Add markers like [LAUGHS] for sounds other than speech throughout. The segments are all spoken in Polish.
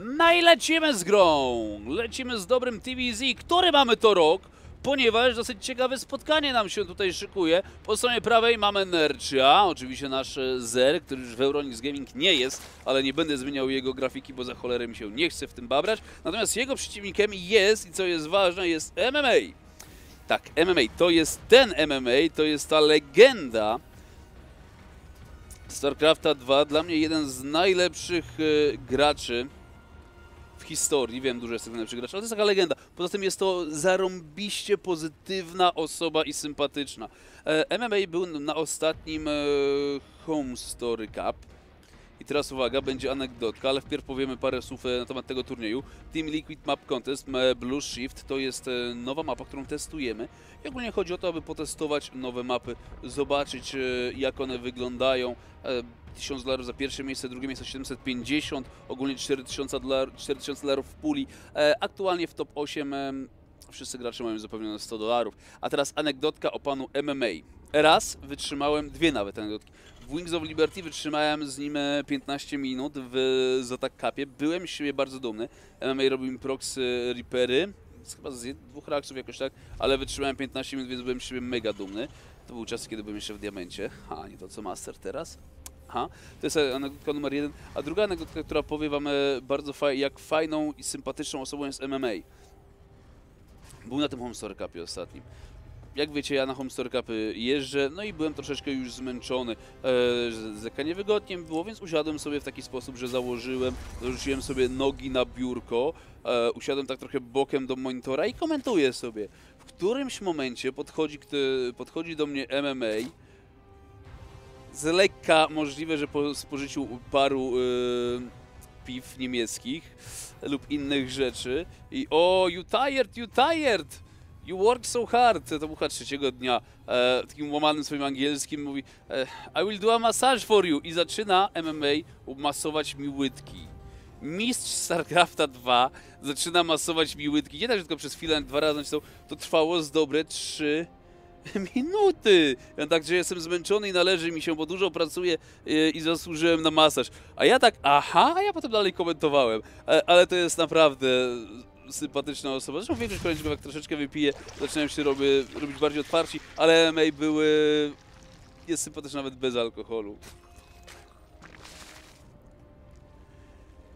No i lecimy z grą. Lecimy z dobrym TVZ. Który mamy to rok? Ponieważ dosyć ciekawe spotkanie nam się tutaj szykuje. Po stronie prawej mamy Nercia, oczywiście nasz Zer, który już w Euronix Gaming nie jest, ale nie będę zmieniał jego grafiki, bo za cholerę mi się nie chce w tym babrać. Natomiast jego przeciwnikiem jest, i co jest ważne, jest MMA. Tak, MMA, to jest ten MMA, to jest ta legenda StarCrafta 2. Dla mnie jeden z najlepszych e, graczy historii. Wiem, dużo jest tych najlepszych graczy, ale to jest taka legenda. Poza tym jest to zarąbiście pozytywna osoba i sympatyczna. E, MMA był na ostatnim e, Home Story Cup. I teraz uwaga, będzie anegdotka, ale wpierw powiemy parę słów e, na temat tego turnieju. Team Liquid Map Contest Blue Shift to jest nowa mapa, którą testujemy. I ogólnie chodzi o to, aby potestować nowe mapy, zobaczyć jak one wyglądają. E, 1000 dolarów za pierwsze miejsce, drugie miejsce 750, ogólnie 4000 dolarów, 4000 dolarów w puli. E, Aktualnie w top 8 em, wszyscy gracze mają zapewnione 100 dolarów. A teraz anegdotka o panu MMA. Raz wytrzymałem, dwie nawet anegdotki. W Wings of Liberty wytrzymałem z nim e, 15 minut w Zotak Cupie. Byłem z siebie bardzo dumny. MMA robił mi proxy Reapery, z- chyba z dwóch reakcjów jakoś tak, ale wytrzymałem 15 minut, więc byłem z siebie mega dumny. To był czas, kiedy byłem jeszcze w diamencie, a nie to co Master teraz. Aha, to jest anegdotka numer jeden. A druga anegdotka, która powie wam e, bardzo faj, jak fajną i sympatyczną osobą jest MMA. Był na tym Home Store Cupie ostatnim. Jak wiecie, ja na Home Store Cupy jeżdżę, no i byłem troszeczkę już zmęczony. E, Zeka niewygodnie było, więc usiadłem sobie w taki sposób, że założyłem, zarzuciłem sobie nogi na biurko, e, usiadłem tak trochę bokiem do monitora i komentuję sobie. W którymś momencie podchodzi, podchodzi do mnie MMA, z lekka możliwe, że po spożyciu paru y, piw niemieckich lub innych rzeczy i o, you tired, you tired, you work so hard. To bucha trzeciego dnia, e, takim łamanym swoim angielskim mówi e, I will do a massage for you i zaczyna MMA masować mi łydki. Mistrz StarCrafta 2 zaczyna masować mi łydki. Nie tak, że tylko przez chwilę, dwa razy. To trwało z dobre trzy [LAUGHS] minuty. Ja tak, że jestem zmęczony i należy mi się, bo dużo pracuję yy, i zasłużyłem na masaż. A ja tak, aha, a ja potem dalej komentowałem. E, ale to jest naprawdę sympatyczna osoba. Zresztą większość koleżanków jak troszeczkę wypije, zaczynają się robić bardziej otwarci, ale MMA były... jest sympatyczna nawet bez alkoholu.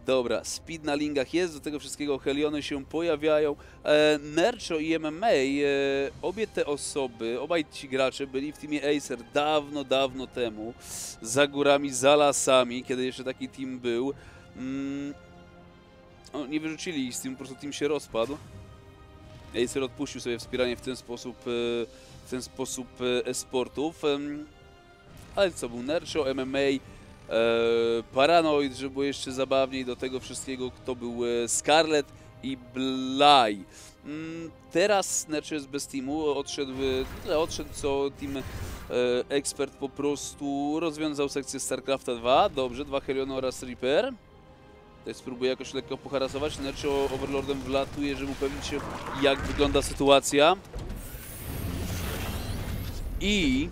Dobra, speed na lingach jest, do tego wszystkiego Heliony się pojawiają. E, Nercho i MMA, e, obie te osoby, obaj ci gracze byli w teamie Acer dawno, dawno temu. Za górami, za lasami, kiedy jeszcze taki team był. Mm, o, nie wyrzucili z teamu, po prostu team się rozpadł. Acer odpuścił sobie wspieranie w ten sposób, e, w ten sposób e, esportów. Ale co był Nercho, MMA, Paranoid, że było jeszcze zabawniej do tego wszystkiego, kto był e, Scarlet i Bly. Mm, teraz jest bez teamu, odszedł, e, tyle odszedł co team e, ekspert po prostu rozwiązał sekcję StarCrafta 2, dobrze, dwa Heliony oraz Reaper. Tutaj spróbuję jakoś lekko poharasować, Nercho Overlordem wlatuje, żeby upewnić się jak wygląda sytuacja. I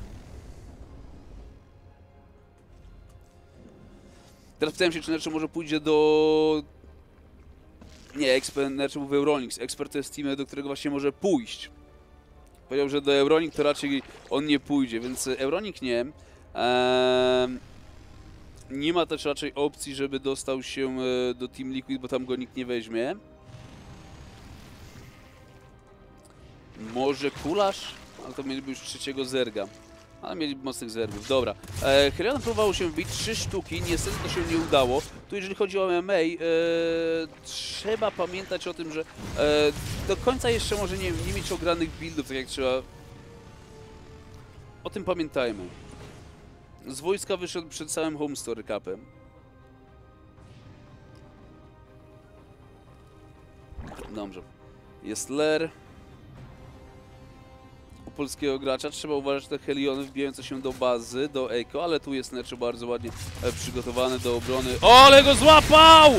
Teraz pytałem się, czy Nercho może pójdzie do... Nie, Nercho był w Euronix. Ekspert to jest team, do którego właśnie może pójść. Powiedział, że do Euronic to raczej on nie pójdzie, więc Euronic nie. Nie ma też raczej opcji, żeby dostał się e, do Team Liquid, bo tam go nikt nie weźmie. Może Kulasz? Ale to mieliby już trzeciego zerga. Ale mieli mocnych zergów. Dobra. E, Helion próbował się wbić trzy sztuki, niestety to się nie udało. Tu jeżeli chodzi o MMA, e, trzeba pamiętać o tym, że e, do końca jeszcze może nie, nie mieć ogranych buildów, tak jak trzeba. O tym pamiętajmy. Z wojska wyszedł przed całym Home Story Cupem. Dobrze. Jest Ler. Polskiego gracza trzeba uważać, te Heliony wbijające się do bazy, do Echo, ale tu jest Nercho bardzo ładnie e, przygotowany do obrony. O, ale go złapał!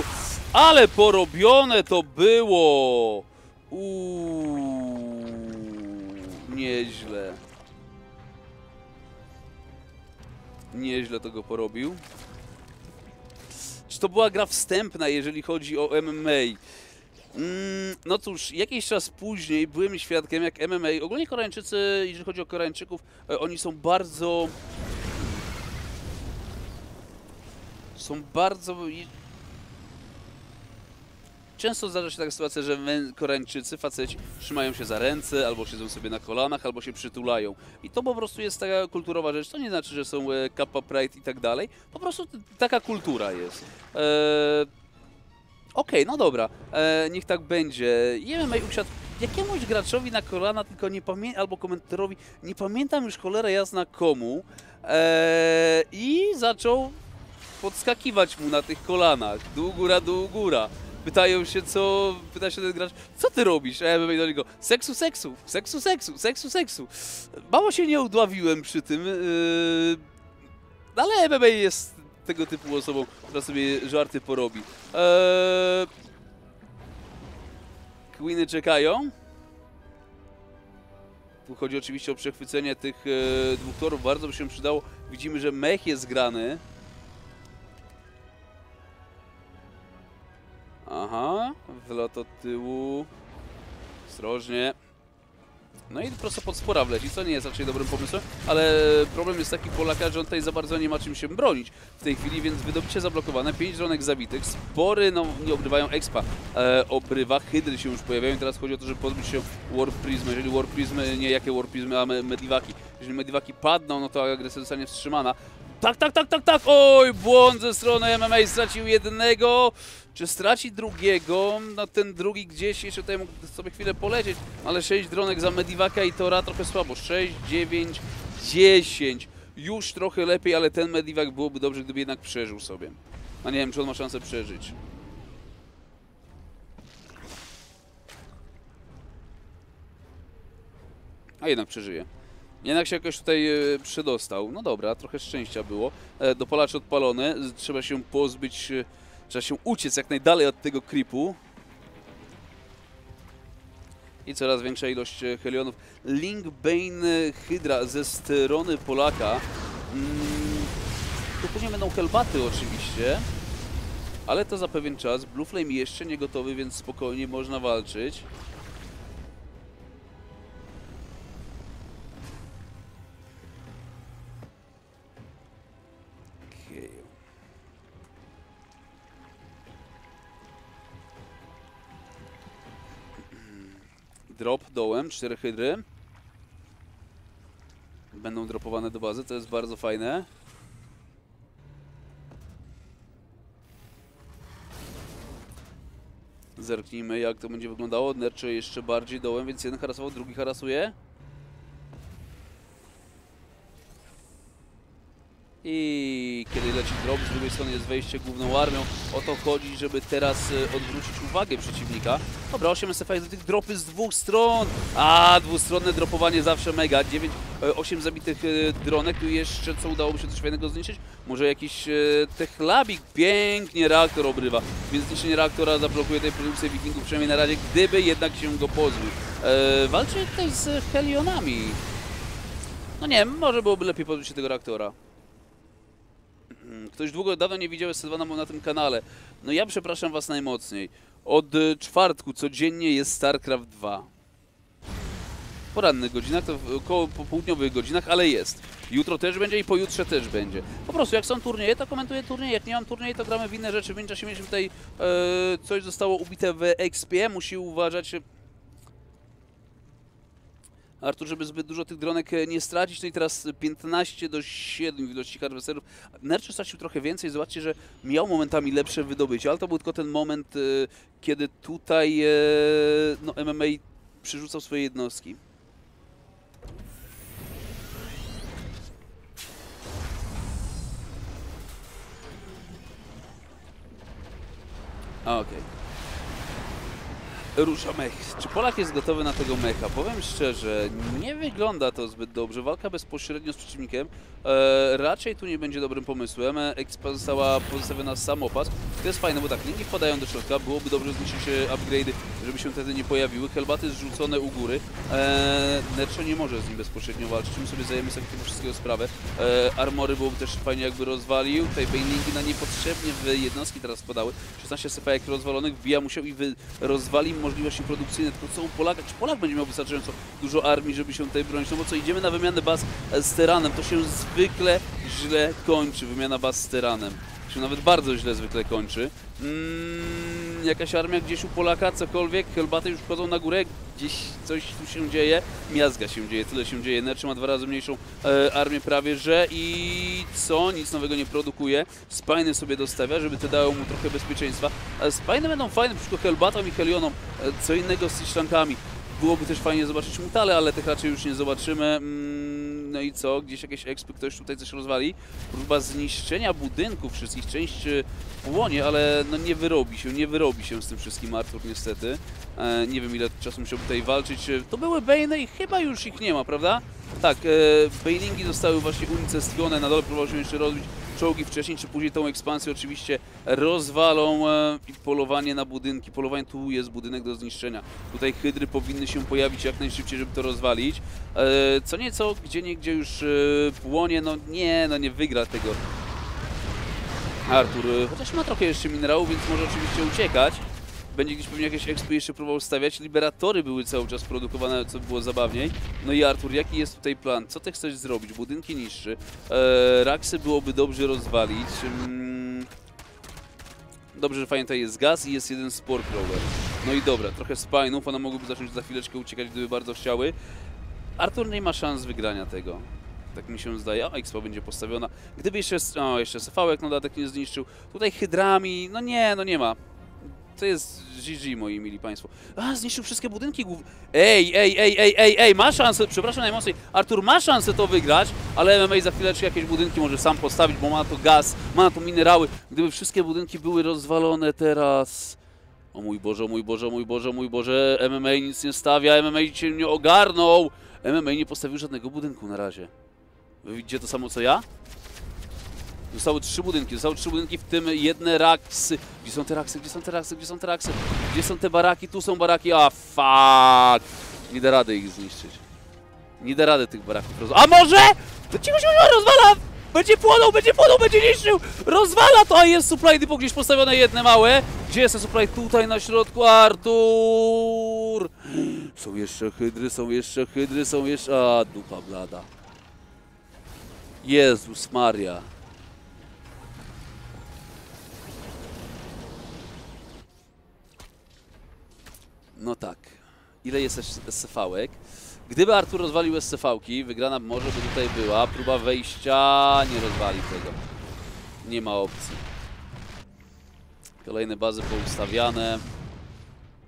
Ale porobione to było! Uuu, nieźle. Nieźle to go porobił. to była gra wstępna, jeżeli chodzi o MMA. Mm, no cóż, jakiś czas później byłem świadkiem, jak MMA, ogólnie Koreańczycy, jeżeli chodzi o Koreańczyków, e, oni są bardzo... Są bardzo... Często zdarza się taka sytuacja, że Koreańczycy, faceci, trzymają się za ręce, albo siedzą sobie na kolanach, albo się przytulają. I to po prostu jest taka kulturowa rzecz. To nie znaczy, że są e, kappa pride i tak dalej. Po prostu taka kultura jest. Eee, Okej, no dobra, e, niech tak będzie. MMA usiadł jakiemuś graczowi na kolana, tylko nie pamiętam, albo komentatorowi, nie pamiętam już cholera jasna komu, e, i zaczął podskakiwać mu na tych kolanach. Dół, góra, dół, góra. Pytają się, co. Pyta się ten gracz, co ty robisz? A ja mówię do niego, seksu, seksu, seksu, seksu, seksu, seksu. Mało się nie udławiłem przy tym, yy, ale MMA jest tego typu osobą, która sobie żarty porobi. Eee... Queeny czekają. Tu chodzi oczywiście o przechwycenie tych e, dwóch torów. Bardzo by się przydało. Widzimy, że mech jest grany. Aha, wylot od tyłu. Ostrożnie. No i prosto pod spora wleci, co nie jest raczej dobrym pomysłem, ale problem jest taki Polaka, że on tutaj za bardzo nie ma czym się bronić w tej chwili, więc wydobycie zablokowane, 5 dronek zabitych, spory, no nie obrywają expa, e, obrywa, hydry się już pojawiają i teraz chodzi o to, żeby pozbyć się Warp Prism, jeżeli Warp Prismy, nie jakie Warp Prismy, a me- Mediwaki, jeżeli Mediwaki padną, no to agresja zostanie wstrzymana. Tak, tak, tak, tak, tak, oj, błąd ze strony MMA, stracił jednego, czy straci drugiego? No ten drugi gdzieś jeszcze tutaj mógł sobie chwilę polecieć, ale 6 dronek za Mediwaka i Tora trochę słabo. 6, 9, 10. Już trochę lepiej, ale ten Mediwak byłoby dobrze, gdyby jednak przeżył sobie. A nie wiem, czy on ma szansę przeżyć. A jednak przeżyje. Jednak się jakoś tutaj e, przedostał. No dobra, trochę szczęścia było. E, dopalacz odpalony. Trzeba się pozbyć... E, trzeba się uciec jak najdalej od tego creepu. I coraz większa ilość e, helionów. Link Bane Hydra ze strony Polaka. Mm, tu później będą helbaty oczywiście. Ale to za pewien czas. Blue Flame jeszcze nie gotowy, więc spokojnie można walczyć. Drop dołem, cztery hydry. Będą dropowane do bazy, to jest bardzo fajne. Zerknijmy jak to będzie wyglądało. Nercze jeszcze bardziej dołem, więc jeden harasował, drugi harasuje. I kiedy leci drop, z drugiej strony jest wejście główną armią. O to chodzi, żeby teraz e, odwrócić uwagę przeciwnika. Dobra, 8 SFX do tych dropy z dwóch stron. A, dwustronne dropowanie zawsze mega. 9, 8 zabitych e, dronek. Tu jeszcze co udało mi się coś fajnego zniszczyć? Może jakiś e, techlabik. Pięknie reaktor obrywa. Więc zniszczenie reaktora zablokuje tej produkcję wikingów, przynajmniej na razie, gdyby jednak się go pozbył. E, walczy tutaj z Helionami. No nie może byłoby lepiej pozbyć się tego reaktora. Mm, Ktoś długo, dawno nie widział SC2 na, tym kanale. No ja przepraszam was najmocniej. Od y, czwartku codziennie jest StarCraft 2. W porannych godzinach, to około popołudniowych godzinach, ale jest. Jutro też będzie i pojutrze też będzie. Po prostu jak są turnieje, to komentuję turnieje. Jak nie mam turnieje, to gramy w inne rzeczy. W międzyczasie mieliśmy tutaj e, coś zostało ubite w XP. Musi uważać Artur, żeby zbyt dużo tych dronek e, nie stracić, no i teraz 15 do 7 w ilości harwesterów. Nerczy stracił trochę więcej, zobaczcie, że miał momentami lepsze wydobycie, ale to był tylko ten moment, e, kiedy tutaj e, no, MMA przyrzucał swoje jednostki. Okej. Rusza mech. Czy Polak jest gotowy na tego mecha? Powiem szczerze, nie wygląda to zbyt dobrze. Walka bezpośrednio z przeciwnikiem e, raczej tu nie będzie dobrym pomysłem. E, Expa została pozostawiona samopas. To jest fajne, bo tak, linki wpadają do środka, byłoby dobrze zniszczyć e, upgrade'y, żeby się wtedy nie pojawiły. Helbaty zrzucone u góry. Nercho nie może z nim bezpośrednio walczyć, my sobie zdajemy sobie tego wszystkiego sprawę. Eee, armory byłoby też fajnie jakby rozwalił. Tutaj Banelingi na niepotrzebnie w jednostki teraz wpadały. 16 jak rozwalonych, wbija musiał i wy rozwali możliwości produkcyjne. Tylko co u Polaka? Czy Polak będzie miał wystarczająco dużo armii, żeby się tutaj bronić? No bo co, idziemy na wymianę baz e, z Teranem, to się zwykle źle kończy, wymiana baz z Teranem się nawet bardzo źle zwykle kończy. Mm, jakaś armia gdzieś u Polaka, cokolwiek, Helbaty już wchodzą na górę, gdzieś coś tu się dzieje, miazga się dzieje, tyle się dzieje. Nerczy ma dwa razy mniejszą e, armię prawie, że i co? Nic nowego nie produkuje. Spajny sobie dostawia, żeby te dało mu trochę bezpieczeństwa. Ale będą fajne przeciwko Helbatom i Helionom, e, co innego z Tiszczankami. Byłoby też fajnie zobaczyć Mutale, ale tych raczej już nie zobaczymy. Mm, no i co? Gdzieś jakieś ekspy, ktoś tutaj coś rozwali. Próba zniszczenia budynków wszystkich, część e, płonie, ale no nie wyrobi się, nie wyrobi się z tym wszystkim Artur niestety. E, nie wiem ile czasu musiał tutaj walczyć. E, To były Bane i chyba już ich nie ma, prawda? Tak, e, Banelingi zostały właśnie unicestwione, na dole próbował się jeszcze rozbić czołgi wcześniej czy później tą ekspansję oczywiście rozwalą i polowanie na budynki. Polowanie tu jest budynek do zniszczenia. Tutaj hydry powinny się pojawić jak najszybciej, żeby to rozwalić. Co nieco, gdzie niegdzie już płonie, no nie, no nie wygra tego Artur. Chociaż ma trochę jeszcze minerałów, więc może oczywiście uciekać. Będzie gdzieś pewnie jakieś expy jeszcze próbował stawiać. Liberatory były cały czas produkowane, co było zabawniej. No i Artur, jaki jest tutaj plan? Co ty chcesz zrobić? Budynki niższy. E, Raksy byłoby dobrze rozwalić. Mm. Dobrze, że fajnie tutaj jest gaz i jest jeden spore crawler. No i dobra, trochę spinów, one mogłyby zacząć za chwileczkę uciekać, gdyby bardzo chciały. Artur nie ma szans wygrania tego. Tak mi się zdaje. O, Expo będzie postawiona. Gdyby jeszcze, o, jeszcze Sefałek na dodatek nie zniszczył. Tutaj Hydrami, no nie, no nie ma. To jest GG, moi mili państwo. A, zniszczył wszystkie budynki głów... Ej, ej, ej, ej, ej, ej, ma szansę, przepraszam najmocniej, Artur ma szansę to wygrać, ale MMA za chwileczkę jakieś budynki może sam postawić, bo ma na to gaz, ma na to minerały. Gdyby wszystkie budynki były rozwalone teraz... O mój Boże, o mój Boże, o mój Boże, o mój Boże, MMA nic nie stawia, MMA cię nie ogarnął. MMA nie postawił żadnego budynku na razie. Wy widzicie to samo co ja? Zostały trzy budynki, zostały trzy budynki, w tym jedne raksy. Gdzie są te raksy, gdzie są te raksy, gdzie są te raksy? Gdzie są te baraki? Tu są baraki, a fuck! Nie da rady ich zniszczyć. Nie da rady tych baraków. A może? To cicho się rozwala! Będzie płonął, będzie płonął, będzie niszczył! Rozwala to, a jest supply depot gdzieś postawione jedne małe. Gdzie jest ten supply? Tutaj na środku, Artur! Są jeszcze hydry, są jeszcze hydry, są jeszcze... A, dupa blada. Jezus Maria. No tak. Ile jest SCV-ek? Gdyby Artur rozwalił SCV-ki, wygrana może by tutaj była. Próba wejścia nie rozwali tego. Nie ma opcji. Kolejne bazy poustawiane.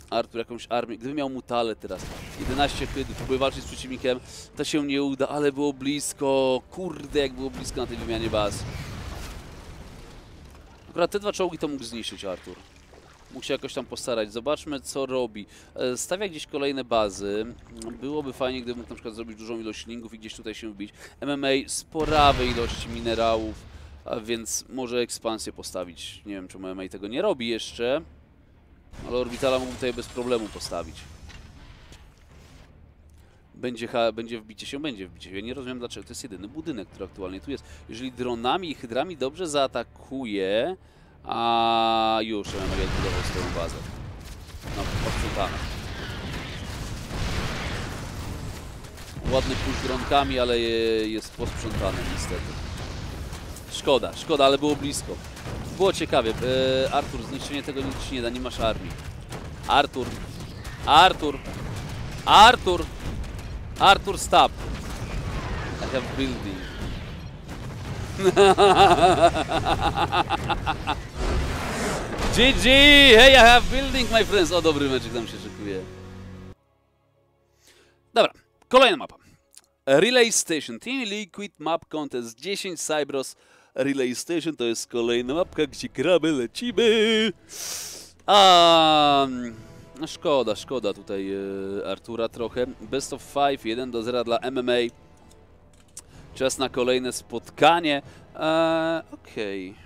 Artur jakąś armię. Gdyby miał mutale teraz. 11 hydów, próbuje walczyć z przeciwnikiem. To się nie uda, ale było blisko. Kurde, jak było blisko na tej wymianie baz. Akurat te dwa czołgi to mógł zniszczyć Artur. Mógł się jakoś tam postarać. Zobaczmy, co robi. E, Stawia gdzieś kolejne bazy. Byłoby fajnie, gdyby mógł na przykład zrobić dużą ilość lingów i gdzieś tutaj się wbić. MMA sporawe ilości minerałów, więc może ekspansję postawić. Nie wiem, czemu MMA tego nie robi jeszcze. Ale Orbitala mógł tutaj bez problemu postawić. Będzie, będzie wbicie się, będzie wbicie się. Ja nie rozumiem dlaczego. To jest jedyny budynek, który aktualnie tu jest. Jeżeli dronami i hydrami dobrze zaatakuje, a już MMA budował swoją bazę. No, posprzątane. Ładny push dronkami, ale je, jest posprzątany niestety. Szkoda, szkoda, ale było blisko. Było ciekawie. E, Artur, zniszczenie tego nic nie da, nie masz armii. Artur. Artur. Artur. Artur, stop. I have building. [LAUGHS] GG! Hey, I have building, my friends! O, dobry meczek nam się szykuje. Dobra, kolejna mapa. Relay Station. Team Liquid Map Contest 10 Cybros Relay Station to jest kolejna mapka, gdzie gramy, lecimy. A, no szkoda, szkoda tutaj e, Artura trochę. Best of 5, 1 do 0 dla MMA. Czas na kolejne spotkanie. E, Okej.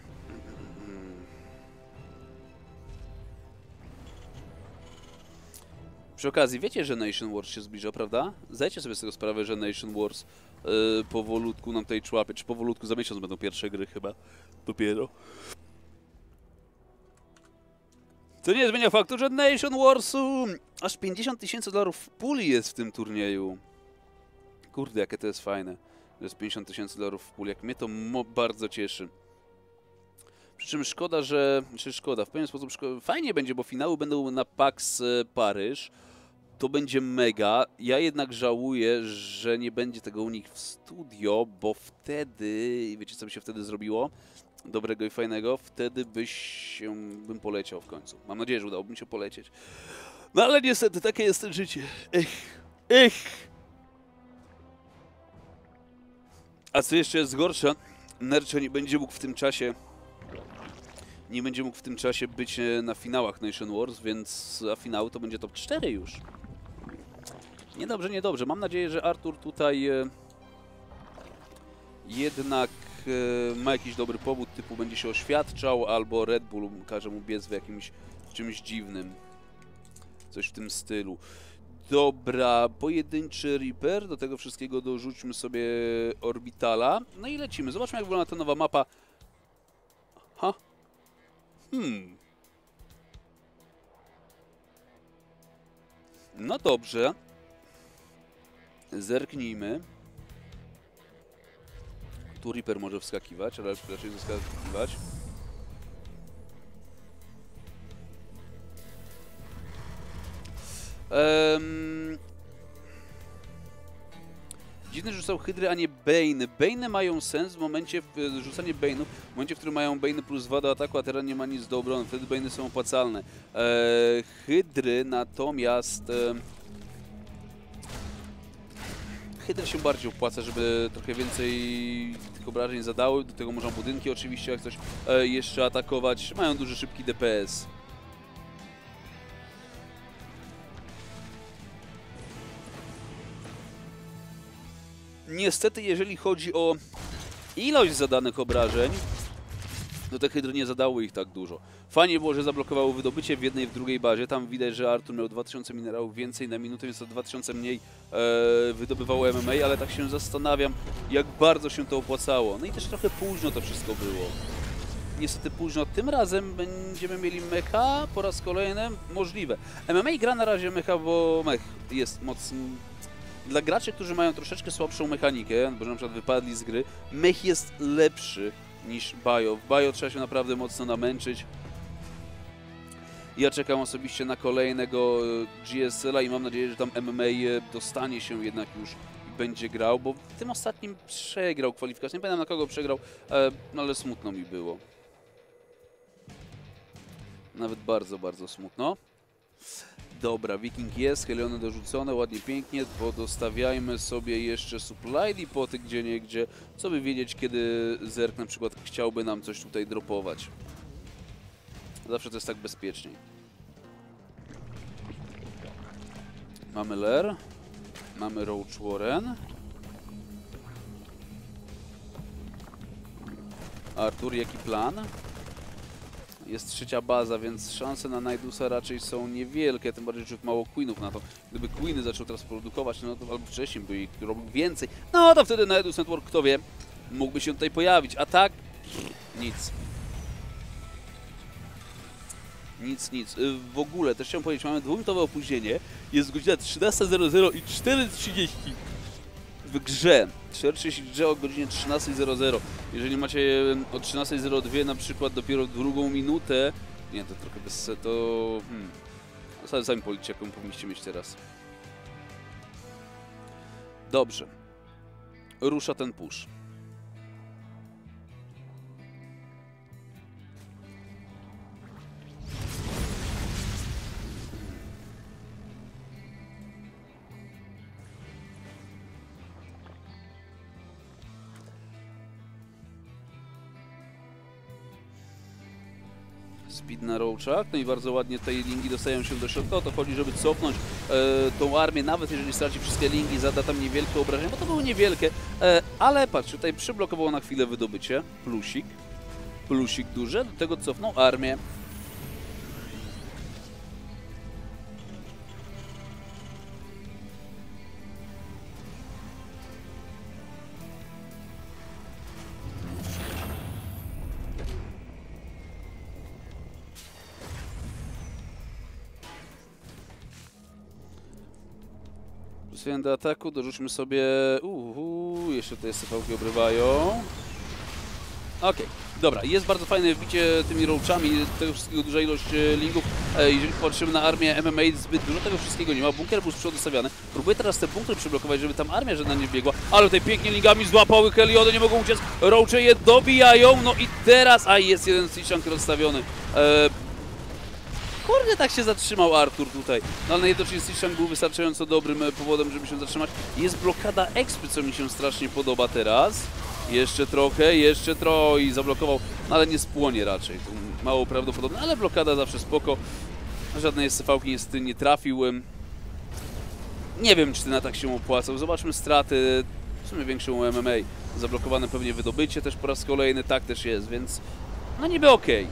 Przy okazji, wiecie, że Nation Wars się zbliża, prawda? Zdajcie sobie z tego sprawę, że Nation Wars yy, powolutku nam tutaj człapie, czy powolutku za miesiąc będą pierwsze gry chyba. Dopiero. To nie zmienia faktu, że Nation Warsu aż 50 tysięcy dolarów w puli jest w tym turnieju. Kurde, jakie to jest fajne, że jest 50 tysięcy dolarów w puli. Jak mnie to bardzo cieszy. Przy czym szkoda, że... Czy szkoda? W pewien sposób szkoda. Fajnie będzie, bo finały będą na PAX e, Paryż. To będzie mega. Ja jednak żałuję, że nie będzie tego u nich w studio, bo wtedy... Wiecie, co by się wtedy zrobiło? Dobrego i fajnego. Wtedy byś się... bym poleciał w końcu. Mam nadzieję, że udałoby mi się polecieć. No ale niestety, takie jest życie. Ech, ech. A co jeszcze jest gorsza, Nercze nie będzie mógł w tym czasie nie będzie mógł w tym czasie być e, na finałach Nation Wars, więc a finał to będzie top 4 już. Niedobrze, niedobrze. Mam nadzieję, że Artur tutaj e, jednak e, ma jakiś dobry powód, typu będzie się oświadczał, albo Red Bull każe mu biec w jakimś czymś dziwnym. Coś w tym stylu. Dobra, pojedynczy Reaper, do tego wszystkiego dorzućmy sobie Orbitala. No i lecimy. Zobaczmy jak wygląda ta nowa mapa. Ha, Hmm. No dobrze. Zerknijmy. Tu Reaper może wskakiwać, ale raczej zaskakiwać. Um, Dziwne, że rzucał Hydry, a nie Bane. Bane mają sens w momencie, w, rzucanie Bane'ów, w momencie, w którym mają Bane plus 2 do ataku, a teraz nie ma nic do obrony. Wtedy Bane są opłacalne. E, Hydry natomiast... Hydry się bardziej opłaca, żeby trochę więcej tych obrażeń zadały. Do tego można budynki oczywiście, jak coś e, jeszcze atakować. Mają duży, szybki DPS. Niestety, jeżeli chodzi o ilość zadanych obrażeń, to te hydry nie zadały ich tak dużo. Fajnie było, że zablokowało wydobycie w jednej i w drugiej bazie. Tam widać, że Artur miał 2000 minerałów więcej na minutę, więc to 2000 mniej e, wydobywało MMA, ale tak się zastanawiam, jak bardzo się to opłacało. No i też trochę późno to wszystko było. Niestety późno. Tym razem będziemy mieli mecha po raz kolejny. Możliwe. MMA gra na razie mecha, bo mech jest mocno dla graczy, którzy mają troszeczkę słabszą mechanikę, bo na przykład wypadli z gry, mech jest lepszy niż Bio. W Bio trzeba się naprawdę mocno namęczyć. Ja czekam osobiście na kolejnego GSL-a i mam nadzieję, że tam MMA dostanie się jednak już i będzie grał, bo w tym ostatnim przegrał kwalifikację. Nie pamiętam na kogo przegrał, no ale smutno mi było. Nawet bardzo, bardzo smutno. Dobra, Viking jest, Heliony dorzucone, ładnie, pięknie, podostawiajmy sobie jeszcze supply depoty gdzie nie gdzie, co by wiedzieć, kiedy Zerk na przykład chciałby nam coś tutaj dropować. Zawsze to jest tak bezpieczniej. Mamy Ler, mamy Roach Warren. Artur, jaki plan? Jest trzecia baza, więc szanse na Najdusa raczej są niewielkie, tym bardziej, że mało Queenów na to. Gdyby Queeny zaczął teraz produkować, no to albo wcześniej by ich robił więcej, no to wtedy Najdus Network, kto wie, mógłby się tutaj pojawić. A tak, nic. Nic, nic. Y, W ogóle, też chciałem powiedzieć, mamy dwuminutowe opóźnienie. Jest godzina 13.00 i 4.30 w grze. 4.30 w grze o godzinie 13.00. Jeżeli macie o 13.02 na przykład dopiero drugą minutę, nie, to trochę bez to... Hmm. Sami, sami policzcie, jaką powinniście mieć teraz. Dobrze. Rusza ten push. Speed na roachach, no i bardzo ładnie te linki dostają się do środka, o to chodzi, żeby cofnąć e, tą armię, nawet jeżeli straci wszystkie linki, zada tam niewielkie obrażenia, bo to były niewielkie, e, ale patrz, tutaj przyblokowało na chwilę wydobycie, plusik, plusik duży, do tego cofnął armię. Jeden do ataku, dorzućmy sobie... Uhu, jeszcze tutaj sypałki obrywają. Okej, dobra, jest bardzo fajne wbicie tymi roachami, tego wszystkiego duża ilość e, linków. E, jeżeli patrzymy na armię MMA, zbyt dużo tego wszystkiego nie ma. Bunker był z. Próbuję teraz te bunkry przyblokować, żeby tam armia żadna nie biegła, ale tutaj pięknie lingami złapały Heliody, nie mogą uciec. Roache je dobijają, no i teraz... A, jest jeden Sishank rozstawiony. E, Kurde, tak się zatrzymał Artur tutaj. No ale najwidoczniej Sishang był wystarczająco dobrym e, powodem, żeby się zatrzymać. Jest blokada expy, co mi się strasznie podoba teraz. Jeszcze trochę, jeszcze trochę i zablokował, no ale nie spłonie raczej. To mało prawdopodobne, ale blokada zawsze spoko. Żadnej SCV-ki niestety nie trafiłem. Nie wiem, czy ten atak się opłacał. Zobaczmy straty. W sumie większą MMA. Zablokowane pewnie wydobycie też po raz kolejny. Tak też jest, więc no niby okej.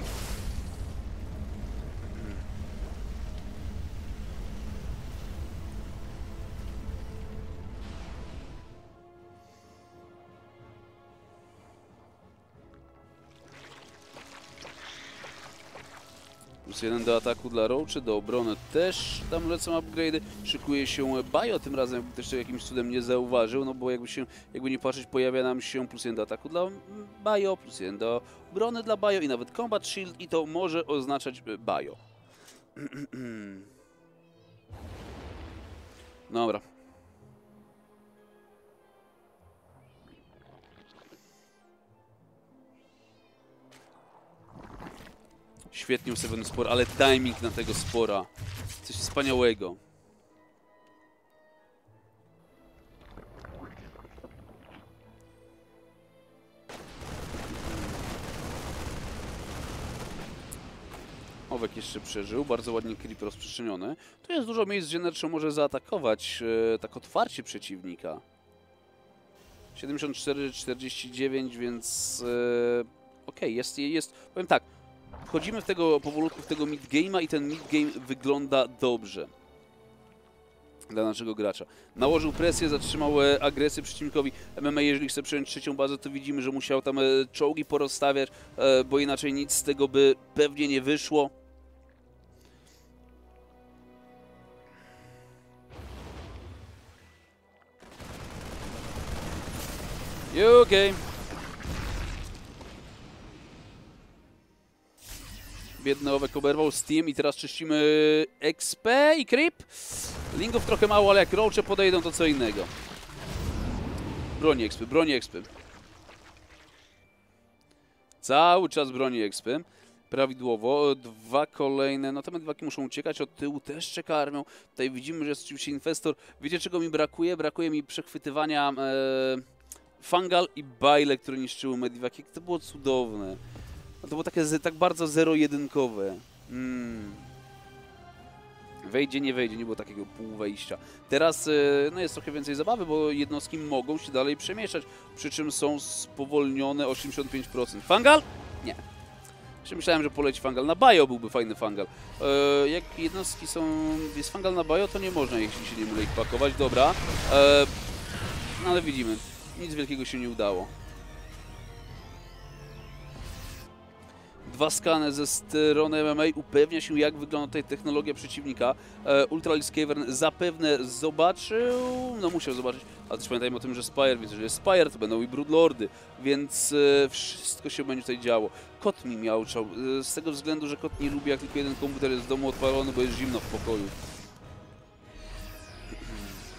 Plus jeden do ataku dla Roachy, do obrony też tam lecą upgrade'y. Szykuje się Bio, tym razem jakby też tego jakimś cudem nie zauważył, no bo jakby się, jakby nie patrzeć, pojawia nam się plus jeden do ataku dla Bio, plus jeden do obrony dla Bio i nawet Combat Shield i to może oznaczać Bio. [CLEARS THROAT] Dobra. Świetnie ustawiony spor, ale timing na tego spora. Coś wspaniałego. Owek jeszcze przeżył, bardzo ładnie creep rozprzestrzeniony. Tu jest dużo miejsc, gdzie Nercho może zaatakować e, tak otwarcie przeciwnika. 74-49, więc e, okej, jest, jest, powiem tak, wchodzimy w tego powolutku w tego mid-game'a i ten mid-game wygląda dobrze dla naszego gracza. Nałożył presję, zatrzymał e, agresję przeciwnikowi. MMA, jeżeli chce przejąć trzecią bazę, to widzimy, że musiał tam e, czołgi porozstawiać, e, bo inaczej nic z tego by pewnie nie wyszło. You okay? Biedny Owek oberwał Steam i teraz czyścimy XP i Creep. Lingów trochę mało, ale jak roache podejdą, to co innego. Broni expy, broni expy. Cały czas broni expy. Prawidłowo. Dwa kolejne, no te medwaki muszą uciekać, od tyłu też czeka armią. Tutaj widzimy, że jest oczywiście inwestor. Wiecie czego mi brakuje? Brakuje mi przechwytywania e, Fangal i Bile, które niszczyły medwaki. To było cudowne. No to było takie tak bardzo zero-jedynkowe. Mm. Wejdzie, nie wejdzie, nie było takiego pół wejścia. Teraz e, no jest trochę więcej zabawy, bo jednostki mogą się dalej przemieszczać, przy czym są spowolnione 85%. Fangal? Nie. Jeszcze myślałem, że poleci Fangal. Na Bio byłby fajny Fangal. E, jak jednostki są... jest Fangal na Bio, to nie można, jeśli się nie mylę, ich pakować. Dobra. E, no ale widzimy, nic wielkiego się nie udało. Dwa skany ze strony MMA upewnia się, jak wygląda tutaj technologia przeciwnika. E, Ultralisk Cavern zapewne zobaczył, no musiał zobaczyć, ale też pamiętajmy o tym, że Spire, więc jeżeli jest Spire, to będą i Broodlordy, więc e, wszystko się będzie tutaj działo. Kot mi miałczał, e, z tego względu, że kot nie lubi, jak tylko jeden komputer jest w domu odpalony, bo jest zimno w pokoju.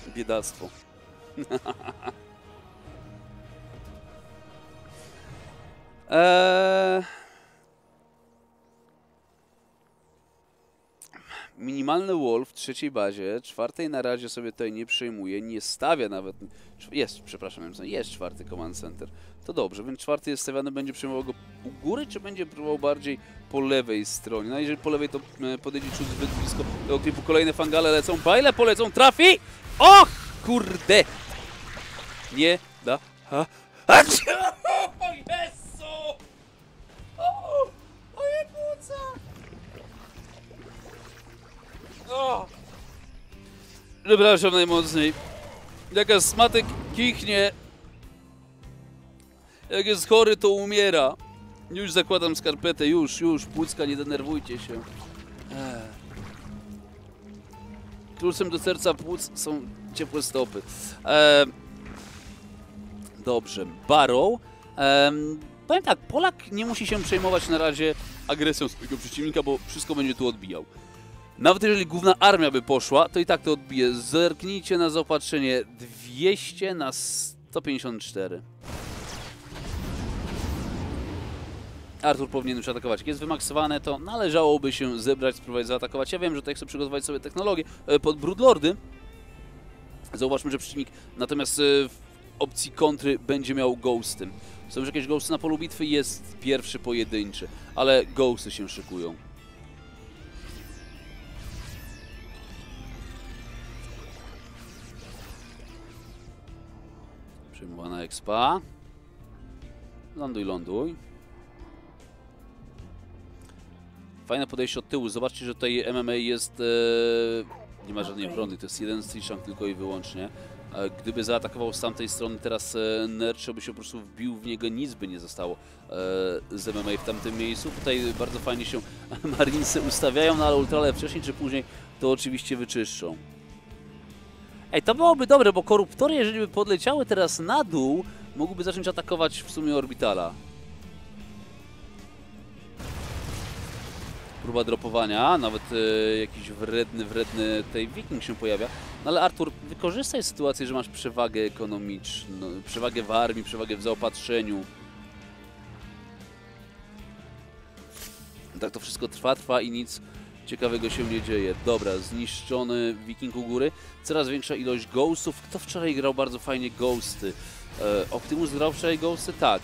[CLEARS THROAT] Biedactwo. Eee... [LAUGHS] Minimalny wall w trzeciej bazie, czwartej na razie sobie tutaj nie przejmuje, nie stawia nawet, jest, przepraszam, jest czwarty command center, to dobrze, więc czwarty jest stawiany, będzie przejmował go u góry, czy będzie próbował bardziej po lewej stronie, no jeżeli po lewej, to e, podejdzie ciut zbyt blisko do klipu, kolejne fangale lecą, bajle polecą, trafi, och, kurde, nie da, ha, ha, [LAUGHS] o Jezu, o, moje O! Przepraszam najmocniej. Jak astmatyk kichnie, jak jest chory, to umiera. Już zakładam skarpetę, już, już, płucka, nie denerwujcie się. Ech. Kluczem do serca płuc są ciepłe stopy. E, dobrze, Barrow. Em, powiem tak, Polak nie musi się przejmować na razie agresją swojego przeciwnika, bo wszystko będzie tu odbijał. Nawet jeżeli główna armia by poszła, to i tak to odbije. Zerknijcie na zaopatrzenie 200 na 154. Artur powinien już atakować. Jak jest wymaksowane, to należałoby się zebrać, spróbować zaatakować. Ja wiem, że tutaj chcę przygotować sobie technologię e, pod Broodlordy. Zauważmy, że przeciwnik natomiast e, w opcji kontry będzie miał ghosty. Są już jakieś ghosty na polu bitwy? Jest pierwszy pojedynczy, ale ghosty się szykują. Przejmowana expa. Ląduj, ląduj. Fajne podejście od tyłu. Zobaczcie, że tutaj MMA jest... E, nie ma żadnej obrony, to jest jeden strzał tylko i wyłącznie. E, gdyby zaatakował z tamtej strony teraz e, Nercho by się po prostu wbił w niego, nic by nie zostało z MMA w tamtym miejscu. Tutaj bardzo fajnie się [LAUGHS] Marinesy ustawiają, no ale Ultrale wcześniej czy później to oczywiście wyczyszczą. Ej, to byłoby dobre, bo koruptory, jeżeli by podleciały teraz na dół, mogłyby zacząć atakować w sumie Orbitala. Próba dropowania, nawet e, jakiś wredny, wredny tej Viking się pojawia. No ale Artur, wykorzystaj sytuację, że masz przewagę ekonomiczną, przewagę w armii, przewagę w zaopatrzeniu. Tak to wszystko trwa, trwa i nic ciekawego się nie dzieje. Dobra, zniszczony Wiking u góry. Coraz większa ilość ghostów. Kto wczoraj grał bardzo fajnie ghosty? E, Optimus grał wczoraj ghosty? Tak.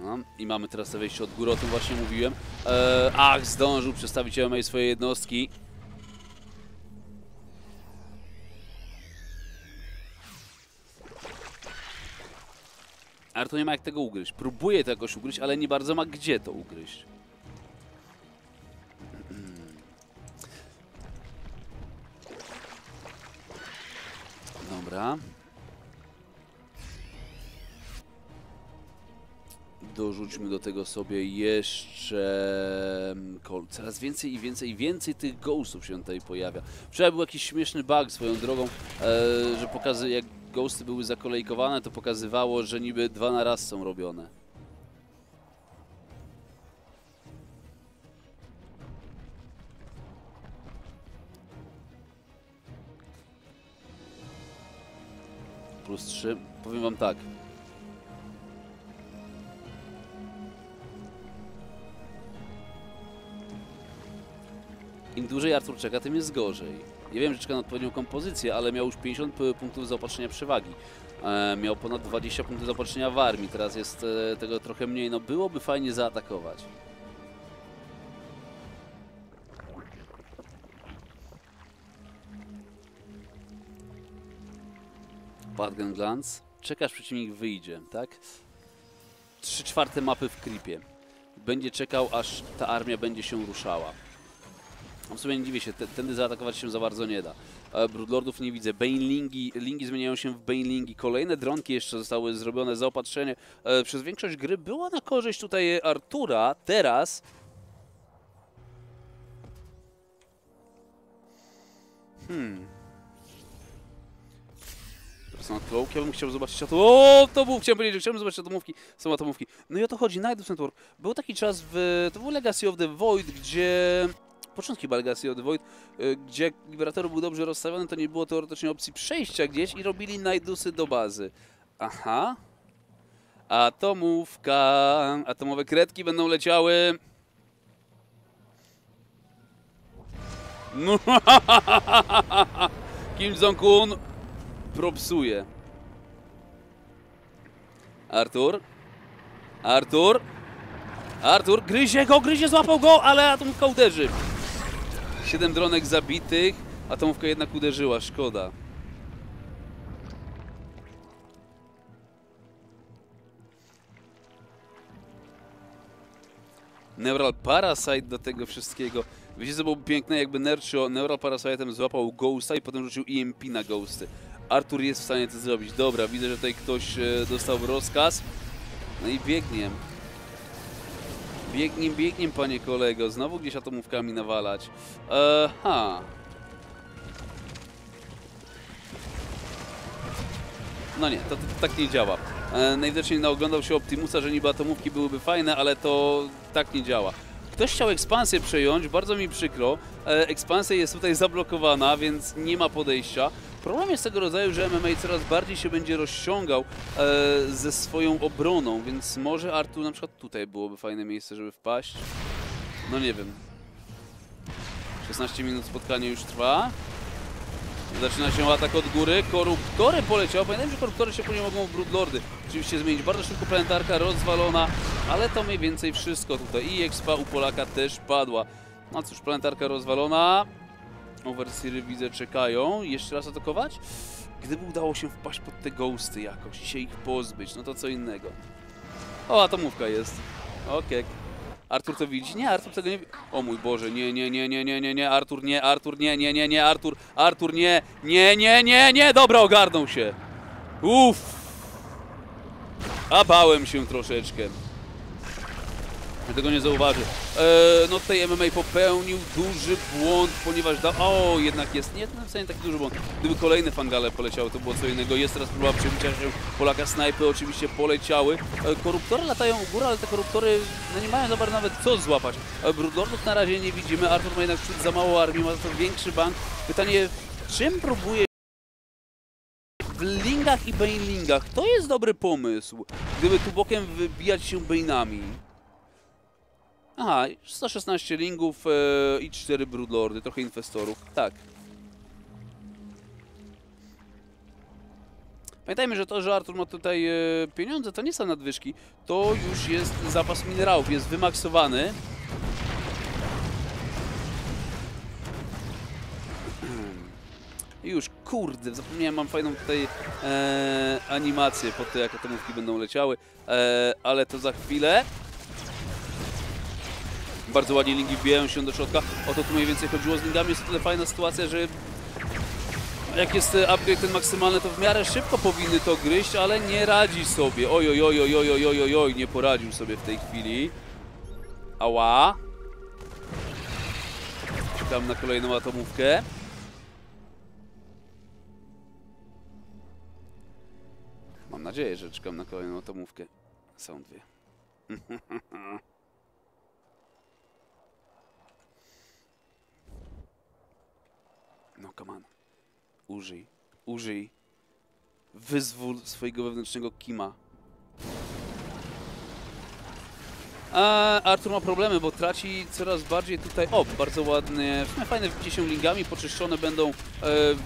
No, I mamy teraz to wejście od góry, o tym właśnie mówiłem. E, ach, zdążył przestawić MMA swoje jednostki. Arto nie ma jak tego ugryźć. Próbuje to jakoś ugryźć, ale nie bardzo ma gdzie to ugryźć. Dobra. Dorzućmy do tego sobie jeszcze... mm, kol- Coraz więcej i więcej i więcej tych ghostów się tutaj pojawia. Wczoraj był jakiś śmieszny bug swoją drogą, e, że pokazy, jak ghosty były zakolejkowane, to pokazywało, że niby dwa na raz są robione. Plus 3. Powiem wam tak. Im dłużej Artur czeka, tym jest gorzej. Ja wiem, że czeka na odpowiednią kompozycję, ale miał już 50 p- punktów zaopatrzenia przewagi. E, miał ponad 20 punktów zaopatrzenia w armii, teraz jest e, tego trochę mniej. No byłoby fajnie zaatakować. Badgen Glance. Czekasz, przeciwnik wyjdzie, tak? 3 czwarte mapy w creepie. Będzie czekał, aż ta armia będzie się ruszała. W sumie nie dziwię się, tędy zaatakować się za bardzo nie da. E, Broodlordów nie widzę. Banelingi, lingi zmieniają się w Banelingi. Kolejne dronki jeszcze zostały zrobione. Zaopatrzenie e, przez większość gry było na korzyść tutaj Artura. Teraz... Hmm. Cloak, ja bym chciał zobaczyć atom... O, to był, chciałem powiedzieć, że chciałbym zobaczyć atomówki. Są atomówki. No i o to chodzi, Night's Network. Był taki czas w... To był Legacy of the Void, gdzie początki of the Void, y, gdzie Liberator był dobrze rozstawiony, to nie było teoretycznie opcji przejścia gdzieś i robili najdusy do bazy. Aha. Atomówka. Atomowe kredki będą leciały. No, [LAUGHS] Kim Jong-un propsuje. Artur? Artur? Artur, gryzie go, gryzie, złapał go, ale atomówka uderzy. Siedem dronek zabitych, atomówka jednak uderzyła, szkoda. Neural Parasite do tego wszystkiego. Wiecie co byłoby piękne, jakby Nercho Neural Parasite'em złapał Ghosta i potem rzucił EMP na Ghosty. Artur jest w stanie to zrobić. Dobra, widzę, że tutaj ktoś e, dostał rozkaz. No i biegnie. Biegnie, biegnie, panie kolego. Znowu gdzieś atomówkami nawalać. Aha. No nie, to, to, tak nie działa. E, najwidoczniej naoglądał się Optimusa, że niby atomówki byłyby fajne, ale to tak nie działa. Ktoś chciał ekspansję przejąć, bardzo mi przykro. E, ekspansja jest tutaj zablokowana, więc nie ma podejścia. Problem jest tego rodzaju, że MMA coraz bardziej się będzie rozciągał e, ze swoją obroną, więc może Artur na przykład tutaj byłoby fajne miejsce, żeby wpaść. No nie wiem. 16 minut spotkanie już trwa. Zaczyna się atak od góry. Koruptory poleciały. Pamiętajmy, że koruptory się później mogą w Broodlordy oczywiście zmienić. Bardzo szybko planetarka rozwalona, ale to mniej więcej wszystko tutaj. I expa u Polaka też padła. No cóż, planetarka rozwalona. Overseery widzę czekają. Jeszcze raz atakować? Gdyby udało się wpaść pod te ghosty jakoś i się ich pozbyć, no to co innego. O, atomówka jest. Okej. Artur to widzi? Nie, Artur tego nie. O mój Boże, nie, nie, nie, nie, nie, nie, nie, Artur, nie, Artur, nie, nie, nie, nie, Artur, Artur, nie, nie, nie, nie, nie, dobra, ogarnął się. Uff. A bałem się troszeczkę. Tego nie zauważy. Eee, no tutaj MMA popełnił duży błąd, ponieważ da... O, jednak jest nie w stanie taki duży błąd. Gdyby kolejne fangale poleciały, to było co innego. Jest teraz próba przebicia się Polaka snajpy, oczywiście poleciały. E, koruptory latają w górę, ale te koruptory no nie mają bardzo nawet co złapać. E, Broodlordów na razie nie widzimy. Arthur ma jednak za mało armii, ma za to większy bank. Pytanie, czym próbuje w lingach i bainlingach? To jest dobry pomysł, gdyby tu bokiem wybijać się bainami. Aha, 116 lingów e, i 4 broodlordy, trochę inwestorów. Tak. Pamiętajmy, że to, że Artur ma tutaj e, pieniądze, to nie są nadwyżki. To już jest zapas minerałów, jest wymaksowany. Już, kurde, zapomniałem, mam fajną tutaj e, animację po to, jak atomówki będą leciały, e, ale to za chwilę bardzo ładnie linki wbijają się do środka. O to tu mniej więcej chodziło z lingami. Jest tyle fajna sytuacja, że jak jest e, upgrade ten maksymalny, to w miarę szybko powinny to gryźć, ale nie radzi sobie. Oj, oj, oj, oj, oj, oj, oj, oj, nie poradził sobie w tej chwili. Ała. Czekam na kolejną atomówkę. Mam nadzieję, że czekam na kolejną atomówkę. Są dwie. [LAUGHS] No, come on. Użyj. Użyj. Wyzwól swojego wewnętrznego kima. A Artur ma problemy, bo traci coraz bardziej tutaj... O, bardzo ładnie. Fajne wbicie się lingami, poczyszczone będą e,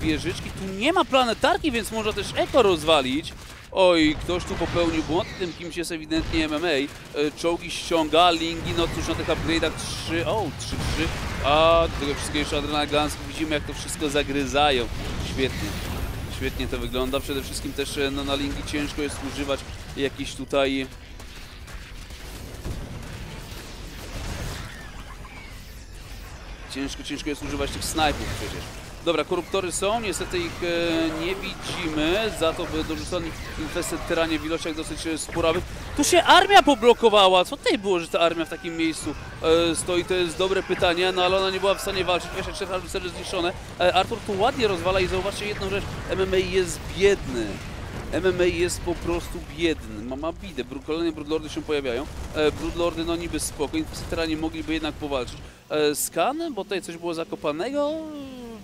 wieżyczki. Tu nie ma planetarki, więc można też eko rozwalić. Oj, ktoś tu popełnił błąd, tym kimś jest ewidentnie MMA. E, czołgi ściąga, lingi, no cóż, na tych upgrade'ach 3, o, 3-3. A, do tego wszystkiego jeszcze Adrenal Guns, widzimy jak to wszystko zagryzają. Świetnie. Świetnie to wygląda. Przede wszystkim też e, no, na linki ciężko jest używać jakiś tutaj... Ciężko, ciężko jest używać tych snajpów przecież. Dobra, koruptory są, niestety ich e, nie widzimy, za to by dorzucony infestet tyranie w ilościach dosyć e, sporowych. Tu się armia poblokowała, co tutaj było, że ta armia w takim miejscu e, stoi, to jest dobre pytanie, no ale ona nie była w stanie walczyć, wiesz, cztery harcery zniszczone. Artur tu ładnie rozwala i zauważcie jedną rzecz, MMA jest biedny. MMA jest po prostu biedny, ma, ma bidę, kolejne Broodlordy się pojawiają. E, Broodlordy no niby spoko, infesterani mogliby jednak powalczyć. E, skan, bo tutaj coś było zakopanego,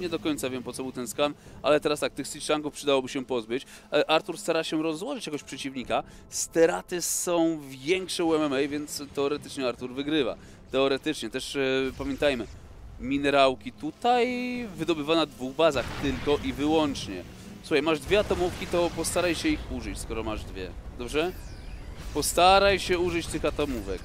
nie do końca wiem po co był ten skan, ale teraz tak, tych Sichangów przydałoby się pozbyć. E, Artur stara się rozłożyć jakoś przeciwnika, steraty są większe u MMA, więc teoretycznie Artur wygrywa. Teoretycznie, też e, pamiętajmy, minerałki tutaj wydobywa na dwóch bazach tylko i wyłącznie. Słuchaj, masz dwie atomówki, to postaraj się ich użyć, skoro masz dwie. Dobrze? Postaraj się użyć tych atomówek.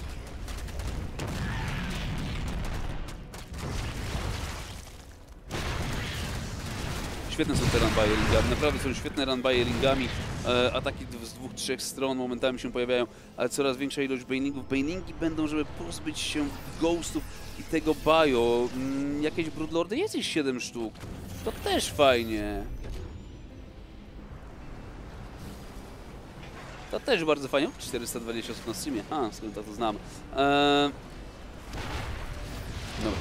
Świetne są te runby ringami, naprawdę są świetne runby ringami, e, ataki z dwóch, trzech stron momentami się pojawiają, ale coraz większa ilość baningów. Baningi będą, żeby pozbyć się ghostów i tego bio. Mm, jakieś broodlordy, jest ich 7 sztuk, to też fajnie. To też bardzo fajnie. 420 osób na streamie. A, skąd to znam. Eee... Dobra.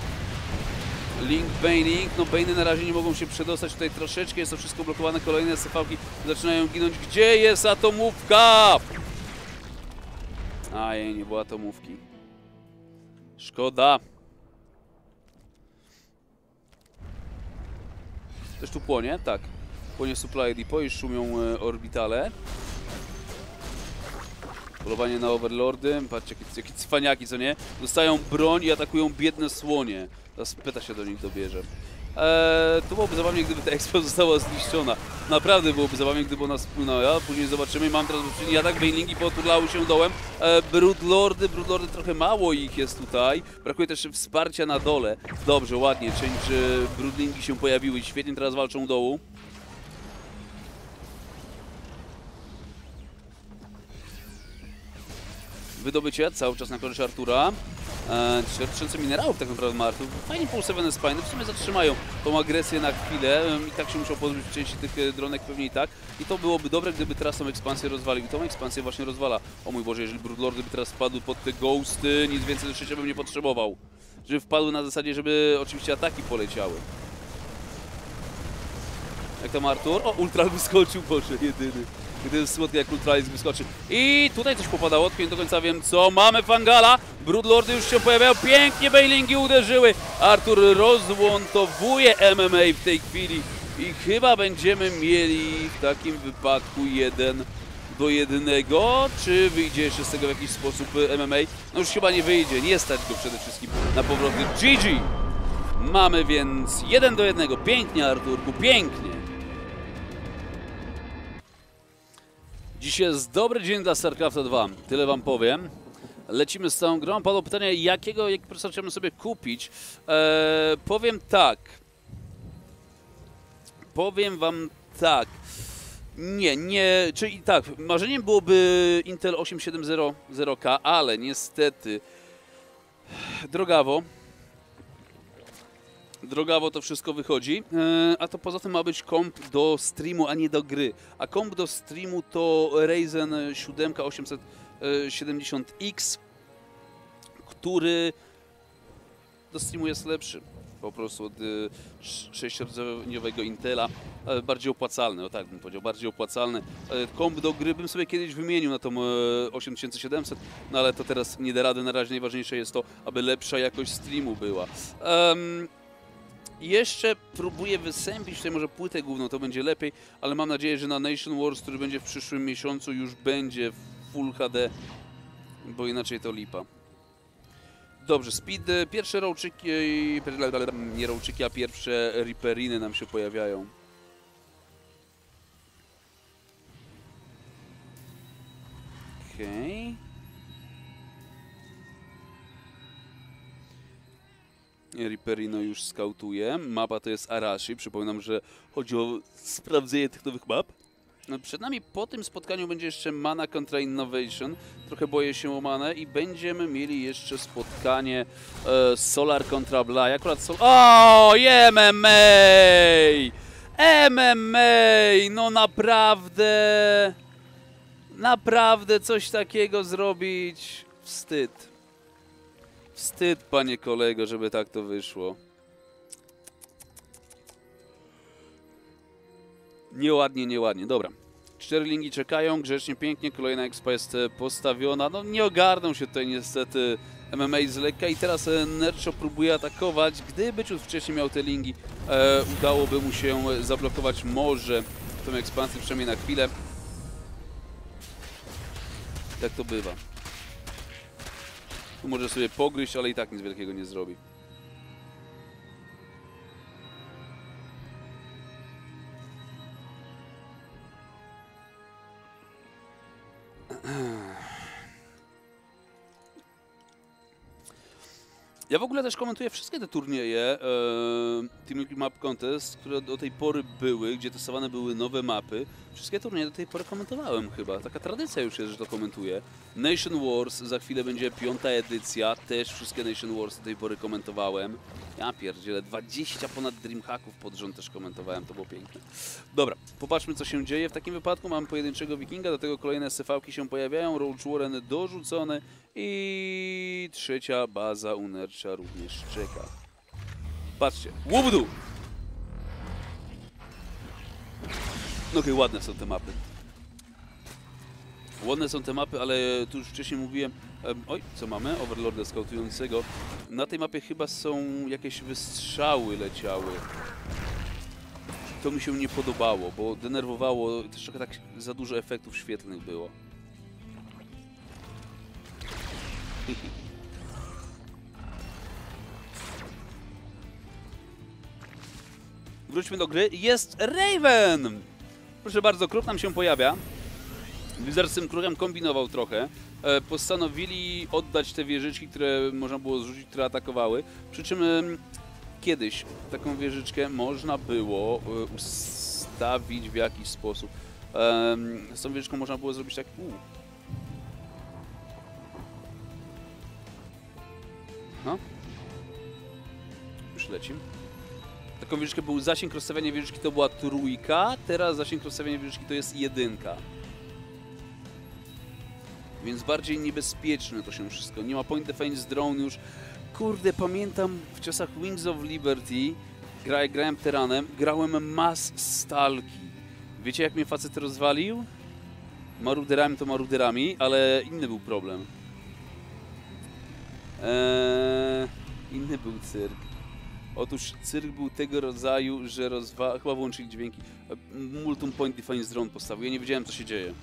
Link, Bane'ing, no Bane'y na razie nie mogą się przedostać tutaj troszeczkę, jest to wszystko blokowane, kolejne SCV-ki zaczynają ginąć. Gdzie jest atomówka? Ajej, nie było atomówki. Szkoda. Też tu płonie? Tak. Płonie Supply Depot i szumią e, orbitale. Polowanie na Overlordy. Patrzcie, jakie, jakie cwaniaki, co nie? Dostają broń i atakują biedne słonie. Teraz pyta się do nich dobierze. Eee, to byłoby zabawnie, gdyby ta expo została zniszczona. Naprawdę byłoby zabawnie, gdyby ona spłynęła. Później zobaczymy. Mam teraz bezpośredni atak. Bailingi poturlały się dołem. Eee, Broodlordy, Broodlordy trochę mało ich jest tutaj. Brakuje też wsparcia na dole. Dobrze, ładnie. Change e, Broodlingi się pojawiły. Świetnie teraz walczą dołu. Wydobycie cały czas na korzyść Artura. E, 4000 minerałów tak naprawdę ma Artur. Fajnie 7 Spine w sumie zatrzymają tą agresję na chwilę. I tak się musiał pozbyć części tych e, dronek, pewnie i tak. I to byłoby dobre, gdyby teraz tą ekspansję rozwalił. I tą ekspansję właśnie rozwala. O mój Boże, jeżeli Broodlordy by teraz wpadły pod te ghosty, nic więcej do szczęścia bym nie potrzebował. Żeby wpadły na zasadzie, żeby oczywiście ataki poleciały. Jak tam Artur? O, Ultral [LAUGHS] wyskoczył, Boże, jedyny. Gdy słodki jak Ultralis wyskoczy. I tutaj coś popadało, od nie do końca wiem co. Mamy Fangala, Broodlordy już się pojawiają, pięknie Bailingi uderzyły. Artur rozłontowuje MMA w tej chwili i chyba będziemy mieli w takim wypadku jeden do jednego. Czy wyjdzie jeszcze z tego w jakiś sposób MMA? No już chyba nie wyjdzie, nie stać go przede wszystkim na powroty. GG! Mamy więc jeden do jednego. Pięknie Arturku, pięknie. Dziś jest dobry dzień dla StarCrafta 2, tyle wam powiem. Lecimy z całą grą. Padło pytanie, jakiego jak procesor chciałbym sobie kupić. Eee, powiem tak. Powiem wam tak. Nie, nie, czyli tak, marzeniem byłoby Intel 8700K, ale niestety drogawo. Drogawo to wszystko wychodzi, e, a to poza tym ma być komp do streamu, a nie do gry. A komp do streamu to Ryzen 7 870X, który do streamu jest lepszy. Po prostu od 6-rdzeniowego Intela. e, Bardziej opłacalny, o tak bym powiedział, bardziej opłacalny. E, Komp do gry bym sobie kiedyś wymienił na tą e, 8700, no ale to teraz nie da rady. Na razie najważniejsze jest to, aby lepsza jakość streamu była. Em, jeszcze próbuję wysępić tutaj może płytę główną, to będzie lepiej, ale mam nadzieję, że na Nation Wars, który będzie w przyszłym miesiącu, już będzie Full HD, bo inaczej to lipa. Dobrze, speed, pierwsze rołczyki, nie rołczyki, a pierwsze riperiny nam się pojawiają. Riperino już skautuje. Mapa to jest Arashi. Przypominam, że chodzi o sprawdzenie tych nowych map. No, Przed nami po tym spotkaniu będzie jeszcze Mana kontra Innovation. Trochę boję się o Manę i będziemy mieli jeszcze spotkanie e, Solar kontra Bly. Akurat Sol... O, MMA! MMA! No naprawdę... Naprawdę coś takiego zrobić... Wstyd. Wstyd, panie kolego, żeby tak to wyszło. Nieładnie, nieładnie. Dobra. Cztery linki czekają, grzecznie, pięknie. Kolejna expa jest e, postawiona. No nie ogarną się tutaj niestety MMA z lekka i teraz e, Nercho próbuje atakować. Gdyby ciut wcześniej miał te linki, e, udałoby mu się zablokować może tą ekspansję, przynajmniej na chwilę. Tak to bywa. Tu może sobie pogryźć, ale i tak nic wielkiego nie zrobi. [CLEARS THROAT] Ja w ogóle też komentuję wszystkie te turnieje e, Team Liquid Map Contest, które do tej pory były, gdzie testowane były nowe mapy. Wszystkie turnieje do tej pory komentowałem chyba. Taka tradycja już jest, że to komentuję. Nation Wars, za chwilę będzie piąta edycja. Też wszystkie Nation Wars do tej pory komentowałem. Ja pierdzielę, 20 ponad Dreamhacków pod rząd też komentowałem, to było piękne. Dobra, popatrzmy co się dzieje. W takim wypadku mam pojedynczego Wikinga, do tego kolejne SV-ki się pojawiają, Roach Warren dorzucony i trzecia baza Unercza również czeka. Patrzcie, dół! No okej, ładne są te mapy. Ładne są te mapy, ale tu już wcześniej mówiłem... em, oj, co mamy? Overlorda skautującego. Na tej mapie chyba są jakieś wystrzały leciały. To mi się nie podobało, bo denerwowało, też trochę tak za dużo efektów świetlnych było. [LAUGHS] Wróćmy do gry. Jest Raven! Proszę bardzo, kruk nam się pojawia. Wizard z tym krukiem kombinował trochę. E, Postanowili oddać te wieżyczki, które można było zrzucić, które atakowały. Przy czym em, kiedyś taką wieżyczkę można było e, ustawić w jakiś sposób. Z tą wieżyczką można było zrobić tak... U. No. Już lecim. Taką wieżyczkę był zasięg rozstawiania wieżyczki to była trójka, teraz zasięg rozstawiania wieżyczki to jest jedynka. Więc bardziej niebezpieczne to się wszystko. Nie ma point defense drone już. Kurde, pamiętam w czasach Wings of Liberty, gra, grałem teranem, grałem mass stalki. Wiecie jak mnie facet rozwalił? Maruderami to maruderami, ale inny był problem. Eee, inny był cyrk. Otóż cyrk był tego rodzaju, że rozwa... Chyba włączyli dźwięki. Multum Point Defense Drone postawił. Ja nie wiedziałem, co się dzieje.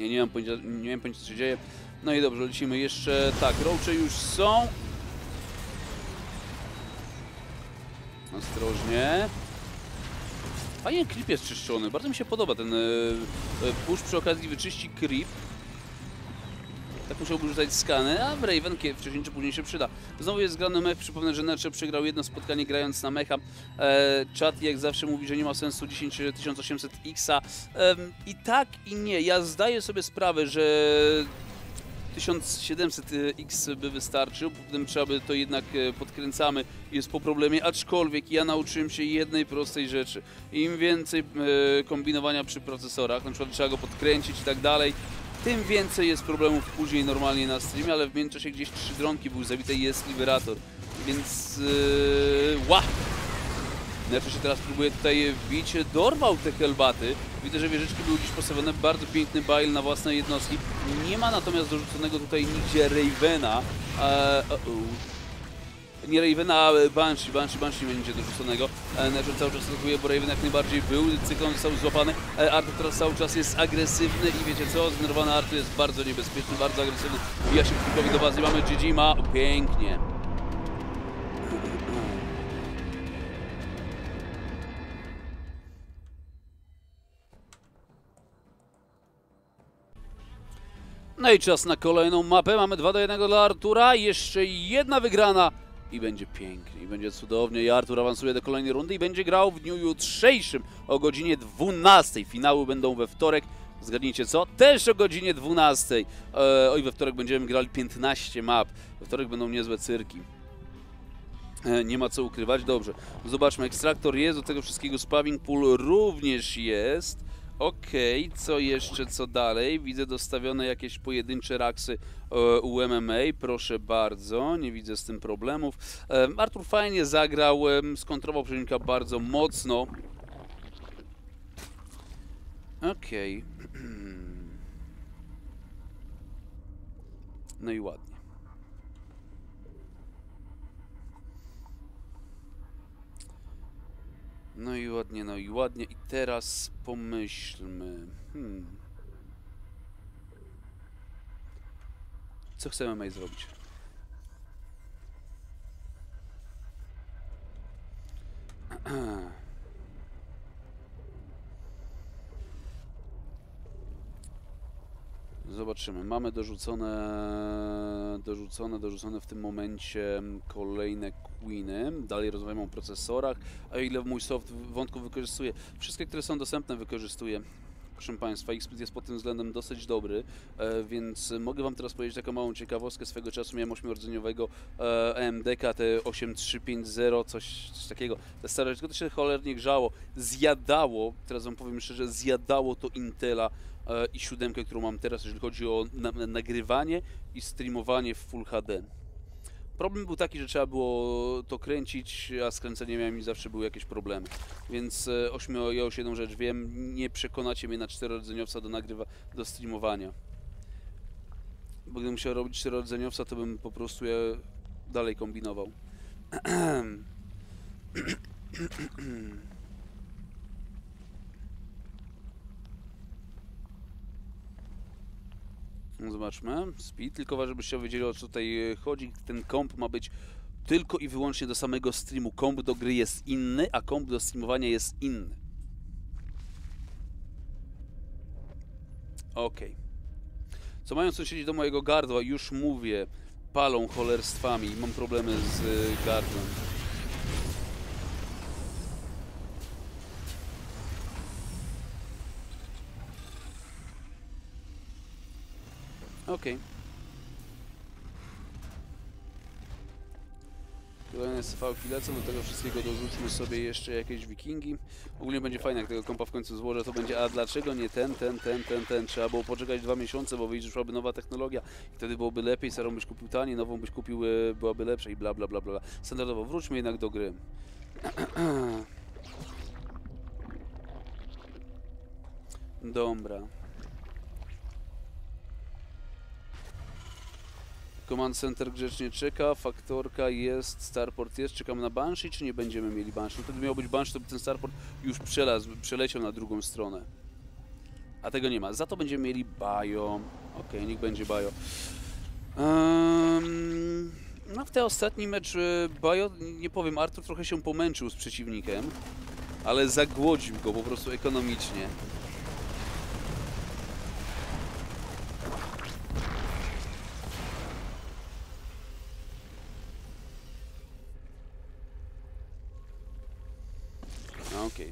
Nie, nie mam pojęcia, nie miałem pojęcia, co się dzieje. No i dobrze, lecimy jeszcze. Tak, roache już są. Ostrożnie. Fajnie creep jest czyszczony. Bardzo mi się podoba ten e, e, push przy okazji wyczyści creep. Tak musiałby rzucać skany, a w Raven wcześniej czy później się przyda. Znowu jest grany mech, przypomnę, że Nercze przegrał jedno spotkanie grając na mecha. E, jak zawsze mówi, że nie ma sensu 10800 Xa. Em, I tak i nie, ja zdaję sobie sprawę, że 1700X by wystarczył, potem trzeba by to jednak e, podkręcamy, jest po problemie, aczkolwiek ja nauczyłem się jednej prostej rzeczy. Im więcej e, kombinowania przy procesorach, na przykład trzeba go podkręcić i tak dalej, tym więcej jest problemów później normalnie na streamie, ale w międzyczasie gdzieś trzy dronki były zabite i jest Liberator, więc yy, ła! Znaczy się teraz próbuje tutaj wbić, dorwał te helbaty. Widzę, że wieżyczki były gdzieś postawione, bardzo piękny bail na własne jednostki. Nie ma natomiast dorzuconego tutaj nigdzie Ravena. Eee, uh -oh. Nie Ravena, Banshee. Banshee, Banshee będzie dorzuconego. E, Nerzer cały czas atakuje, bo Raven jak najbardziej był. Cyklon został złapany. E, Arthur teraz cały czas jest agresywny i wiecie co? Zdenerwowany Arthur jest bardzo niebezpieczny, bardzo agresywny. Wbija się Krukowi do bazy. Mamy GG, ma pięknie. No i czas na kolejną mapę. Mamy 2 do 1 dla Artura. Jeszcze jedna wygrana i będzie pięknie, i będzie cudownie. I Artur awansuje do kolejnej rundy i będzie grał w dniu jutrzejszym o godzinie 12. Finały będą we wtorek. Zgadnijcie co? Też o godzinie 12. E, oj, we wtorek będziemy grali 15 map. We wtorek będą niezłe cyrki. E, Nie ma co ukrywać. Dobrze. Zobaczmy. Ekstraktor jest, do tego wszystkiego spawing pool również jest. Okej, co jeszcze, co dalej? Widzę dostawione jakieś pojedyncze raksy e, u MMA, proszę bardzo, nie widzę z tym problemów. E, Artur fajnie zagrał, skontrował przeciwnika bardzo mocno. Okej. [CLEARS THROAT] No i ładnie. No i ładnie, no i ładnie. I teraz pomyślmy. Hmm. Co chcemy May zrobić? [CLEARS THROAT] zobaczymy. Mamy dorzucone, dorzucone, dorzucone w tym momencie kolejne Queeny. Dalej rozmawiamy o procesorach, a ile mój soft wątków wykorzystuje. Wszystkie, które są dostępne wykorzystuję. Proszę Państwa, Xsplit jest pod tym względem dosyć dobry, e, więc mogę Wam teraz powiedzieć taką małą ciekawostkę. Swego czasu miałem 8-rdzeniowego e, AMD KT8350, coś, coś takiego. Te stare, tylko to się cholernie grzało. Zjadało, teraz Wam powiem szczerze, zjadało to Intela i siódemkę, którą mam teraz, jeżeli chodzi o na, na, nagrywanie i streamowanie w Full HD. Problem był taki, że trzeba było to kręcić, a z kręceniem mi zawsze były jakieś problemy. Więc e, 8 ja już jedną rzecz wiem, nie przekonacie mnie na czterorodzeniowca do nagrywa, do streamowania. Bo gdybym musiał robić czterorodzeniowca, to bym po prostu je dalej kombinował. [CLEARS THROAT] [CLEARS THROAT] Zobaczmy, speed, tylko żebyście wiedzieli o co tutaj e, chodzi. Ten komp ma być tylko i wyłącznie do samego streamu. Komp do gry jest inny, a komp do streamowania jest inny. Okej. Co mają sąsiedzi do mojego gardła, już mówię, palą cholerstwami, mam problemy z e, gardłem. Okej. Kolejne CV-ki lecą, do tego wszystkiego dorzućmy sobie jeszcze jakieś wikingi. Ogólnie będzie fajne, jak tego kompa w końcu złożę, to będzie, a dlaczego nie ten, ten, ten, ten, ten? Trzeba było poczekać dwa miesiące, bo wyjdzie, szłaby nowa technologia i wtedy byłoby lepiej, starą byś kupił taniej, nową byś kupił, e, byłaby lepsza i bla, bla, bla, bla. Standardowo, wróćmy jednak do gry. [CLEARS THROAT] Dobra. Command Center grzecznie czeka, faktorka jest, Starport jest, czekamy na Banshee, czy nie będziemy mieli Banshee? No wtedy miał być Banshee, to by ten Starport już przelazł, przeleciał na drugą stronę. A tego nie ma. Za to będziemy mieli Bio. Okej, niech będzie Bio. Um, no w ten ostatni mecz e, Bio, nie powiem, Artur trochę się pomęczył z przeciwnikiem, ale zagłodził go po prostu ekonomicznie.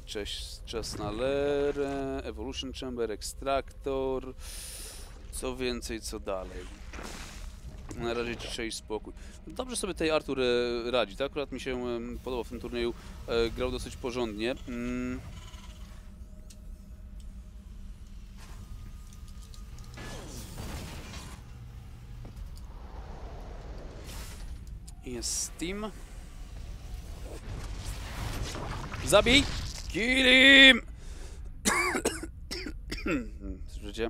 Cześć, czas na lerę, Evolution Chamber, Extractor, co więcej, co dalej. Na razie cisza i spokój. Dobrze sobie tej Artur e, radzi, to akurat mi się em, podobał w tym turnieju, e, grał dosyć porządnie. Mm. Jest Steam. Zabij! Kill him! Słyszycie?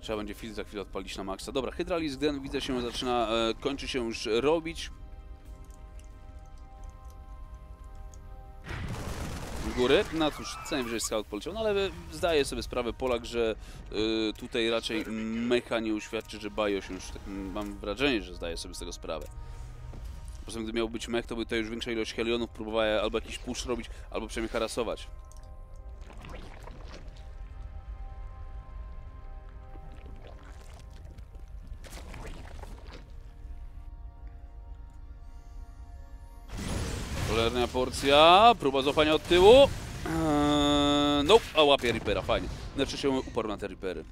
Trzeba będzie filtr za chwilę odpalić na maksa. Dobra, Hydralis Gden widzę się zaczyna, e, kończy się już robić. W góry. No cóż, co najwyżej scout poleciał, no ale zdaję sobie sprawę Polak, że y, tutaj raczej mecha nie uświadczy, że Bajo się już, tak mam wrażenie, że zdaje sobie z tego sprawę. Po prostu gdyby miał być mech, to by tutaj już większa ilość helionów próbowała albo jakiś push robić, albo przynajmniej harasować. Porcja, próba złapania od tyłu. Eee, nope, a łapie Reapera, fajnie. Znaczy się uporł na te Reapery.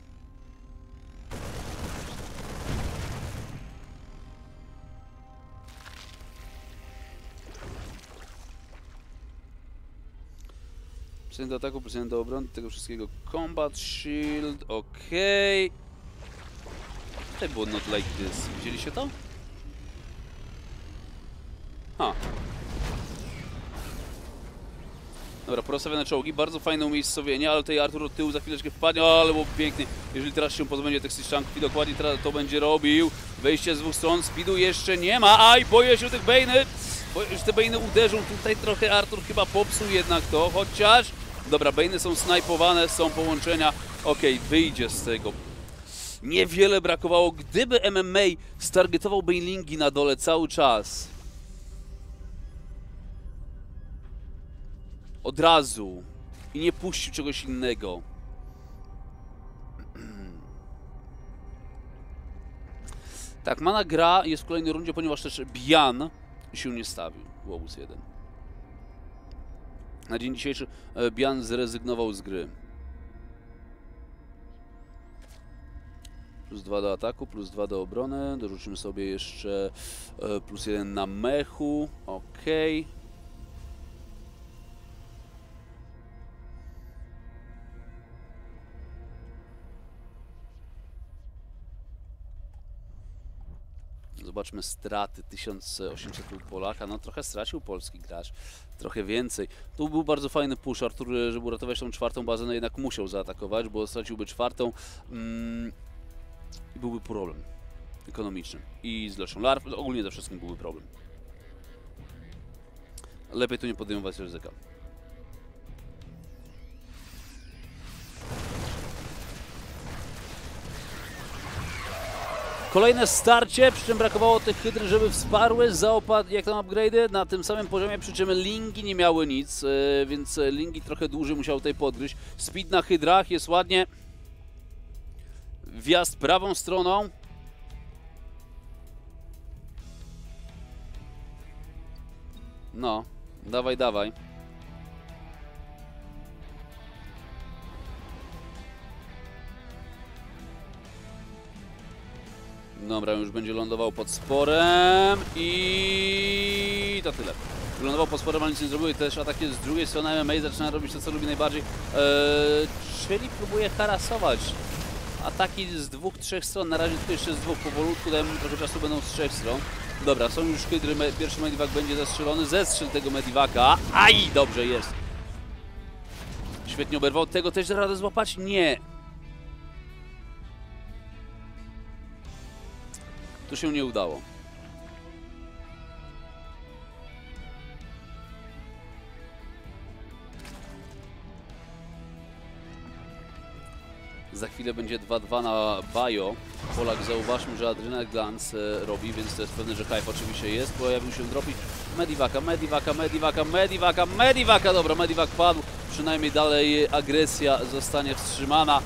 Procent do ataku, procent do obrony, tego wszystkiego. Combat Shield, okej. Tutaj było not like this. Widzieliście to? Ha. Dobra, porozstawione czołgi, bardzo fajne umiejscowienie, ale tutaj Artur od tyłu za chwileczkę wpadnie, o, ale było pięknie. Jeżeli teraz się pozbędzie tych Sishchanków i dokładnie teraz to będzie robił. Wejście z dwóch stron, speedu jeszcze nie ma, aj, boję się tych Bejny. Się, że te Bejny uderzą, tutaj trochę Artur chyba popsuł jednak to, chociaż... Dobra, Bejny są snajpowane, są połączenia, okej, wyjdzie z tego. Niewiele brakowało, gdyby MMA stargetował Bailingi na dole cały czas. Od razu. I nie puścił czegoś innego. [CLEARS THROAT] Tak, mana gra jest w kolejnej rundzie, ponieważ też Bian się nie stawił. Łobuz 1. Na dzień dzisiejszy e, Bian zrezygnował z gry. Plus 2 do ataku, plus 2 do obrony. Dorzucimy sobie jeszcze e, plus 1 na mechu. Ok. Zobaczmy straty 1800 Polaka. No trochę stracił polski gracz, trochę więcej. Tu był bardzo fajny push. Artur, żeby uratować tą czwartą bazę, no jednak musiał zaatakować, bo straciłby czwartą mm, i byłby problem ekonomiczny. I z Leszą Larw, ogólnie ze wszystkim byłby problem. Lepiej tu nie podejmować ryzyka. Kolejne starcie, przy czym brakowało tych hydr, żeby wsparły zaopad, jak tam upgrade'y, na tym samym poziomie, przy czym lingi nie miały nic, e, więc lingi trochę dłużej musiały tutaj podgryźć. Speed na hydrach jest ładnie. Wjazd prawą stroną. No, dawaj, dawaj. Dobra, już będzie lądował pod sporem i to tyle. Lądował pod sporem, ale nic nie zrobił i też ataki z drugiej strony MMA zaczyna robić to, co lubi najbardziej, eee, czyli próbuje harasować ataki z dwóch, trzech stron, na razie tylko jeszcze z dwóch, powolutku dajemy trochę czasu, będą z trzech stron. Dobra, są już hydry, me, pierwszy mediwak będzie zastrzelony, zestrzel tego mediwaka, aj, dobrze jest. Świetnie oberwał, tego też da radę złapać? Nie. To się nie udało. Za chwilę będzie 2-2 na Bajo. Polak zauważmy, że Adrenal Glance robi, więc to jest pewne, że hype oczywiście jest. Pojawił się dropi Medivaka, Medivaka, Medivaka, Medivaka, Medivaka. Dobra, Medivak padł. Przynajmniej dalej agresja zostanie wstrzymana.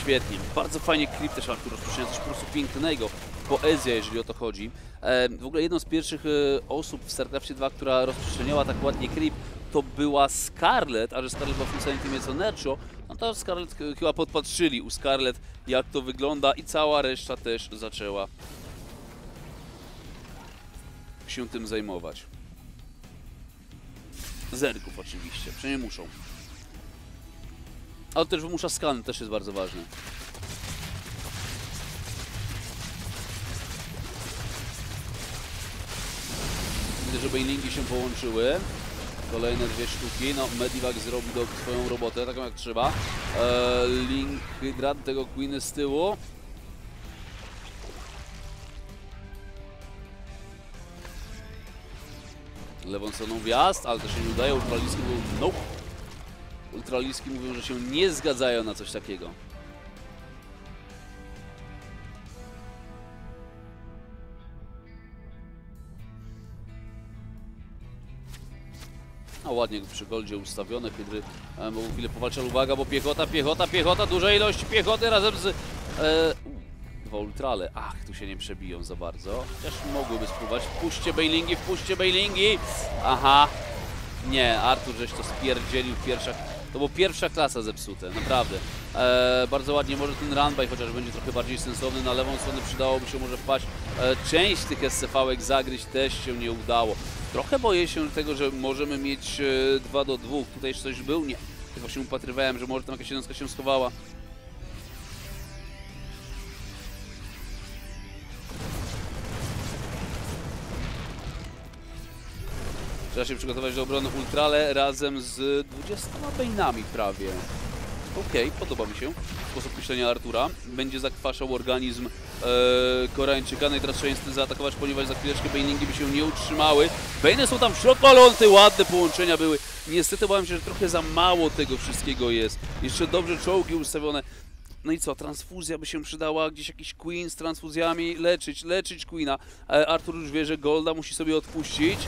Świetnie. Bardzo fajnie klip też Artur rozpoczyna coś po prostu pięknego. Poezja, jeżeli o to chodzi. E, w ogóle jedną z pierwszych e, osób w StarCraftie 2, która rozprzestrzeniała tak ładnie klip, to była Scarlett, a że Scarlett była teamie co Nercho, no to Scarlett ch- chyba podpatrzyli u Scarlett, jak to wygląda i cała reszta też zaczęła się tym zajmować. Zergów oczywiście, przynajmniej muszą. Ale też wymusza skan, też jest bardzo ważne. Widzę, że bailingi się połączyły. Kolejne dwie sztuki. No, Medivac zrobi do, swoją robotę, taką jak trzeba. Eee, link Hydrat tego Queen z tyłu. Lewą stroną wjazd, ale to się nie udaje. Ultraliski mówią nope. Ultraliski mówią, że się nie zgadzają na coś takiego. A ładnie przy goldzie ustawione, Hydry e, mogą chwilę powalczyć. Uwaga, bo piechota, piechota, piechota, duża ilość piechoty razem z... E, dwa ultrale. Ach, tu się nie przebiją za bardzo. Chociaż mogłyby spróbować. Wpuśćcie bailingi, wpuśćcie bailingi! Aha, nie, Artur żeś to spierdzielił w pierwszych. To była pierwsza klasa zepsute, naprawdę. E, bardzo ładnie może ten runby, chociaż będzie trochę bardziej sensowny. Na lewą stronę przydałoby się może wpaść. E, część tych SCV-ek zagryźć też się nie udało. Trochę boję się tego, że możemy mieć e, 2 do 2. Tutaj jeszcze coś był? Nie. Tylko się upatrywałem, że może tam jakaś jednostka się schowała. Trzeba się przygotować do obrony Ultrale razem z 20 bejnami prawie. Okej, podoba mi się sposób myślenia Artura. Będzie zakwaszał organizm e, Koreańczyka. No teraz trzeba niestety zaatakować, ponieważ za chwileczkę bejningi by się nie utrzymały. Bejny są tam w środku, ale one te ładne połączenia były. Niestety obawiam się, że trochę za mało tego wszystkiego jest. Jeszcze dobrze czołgi ustawione. No i co, transfuzja by się przydała, gdzieś jakiś Queen z transfuzjami, leczyć, leczyć Queena. E, Artur już wie, że Golda musi sobie odpuścić.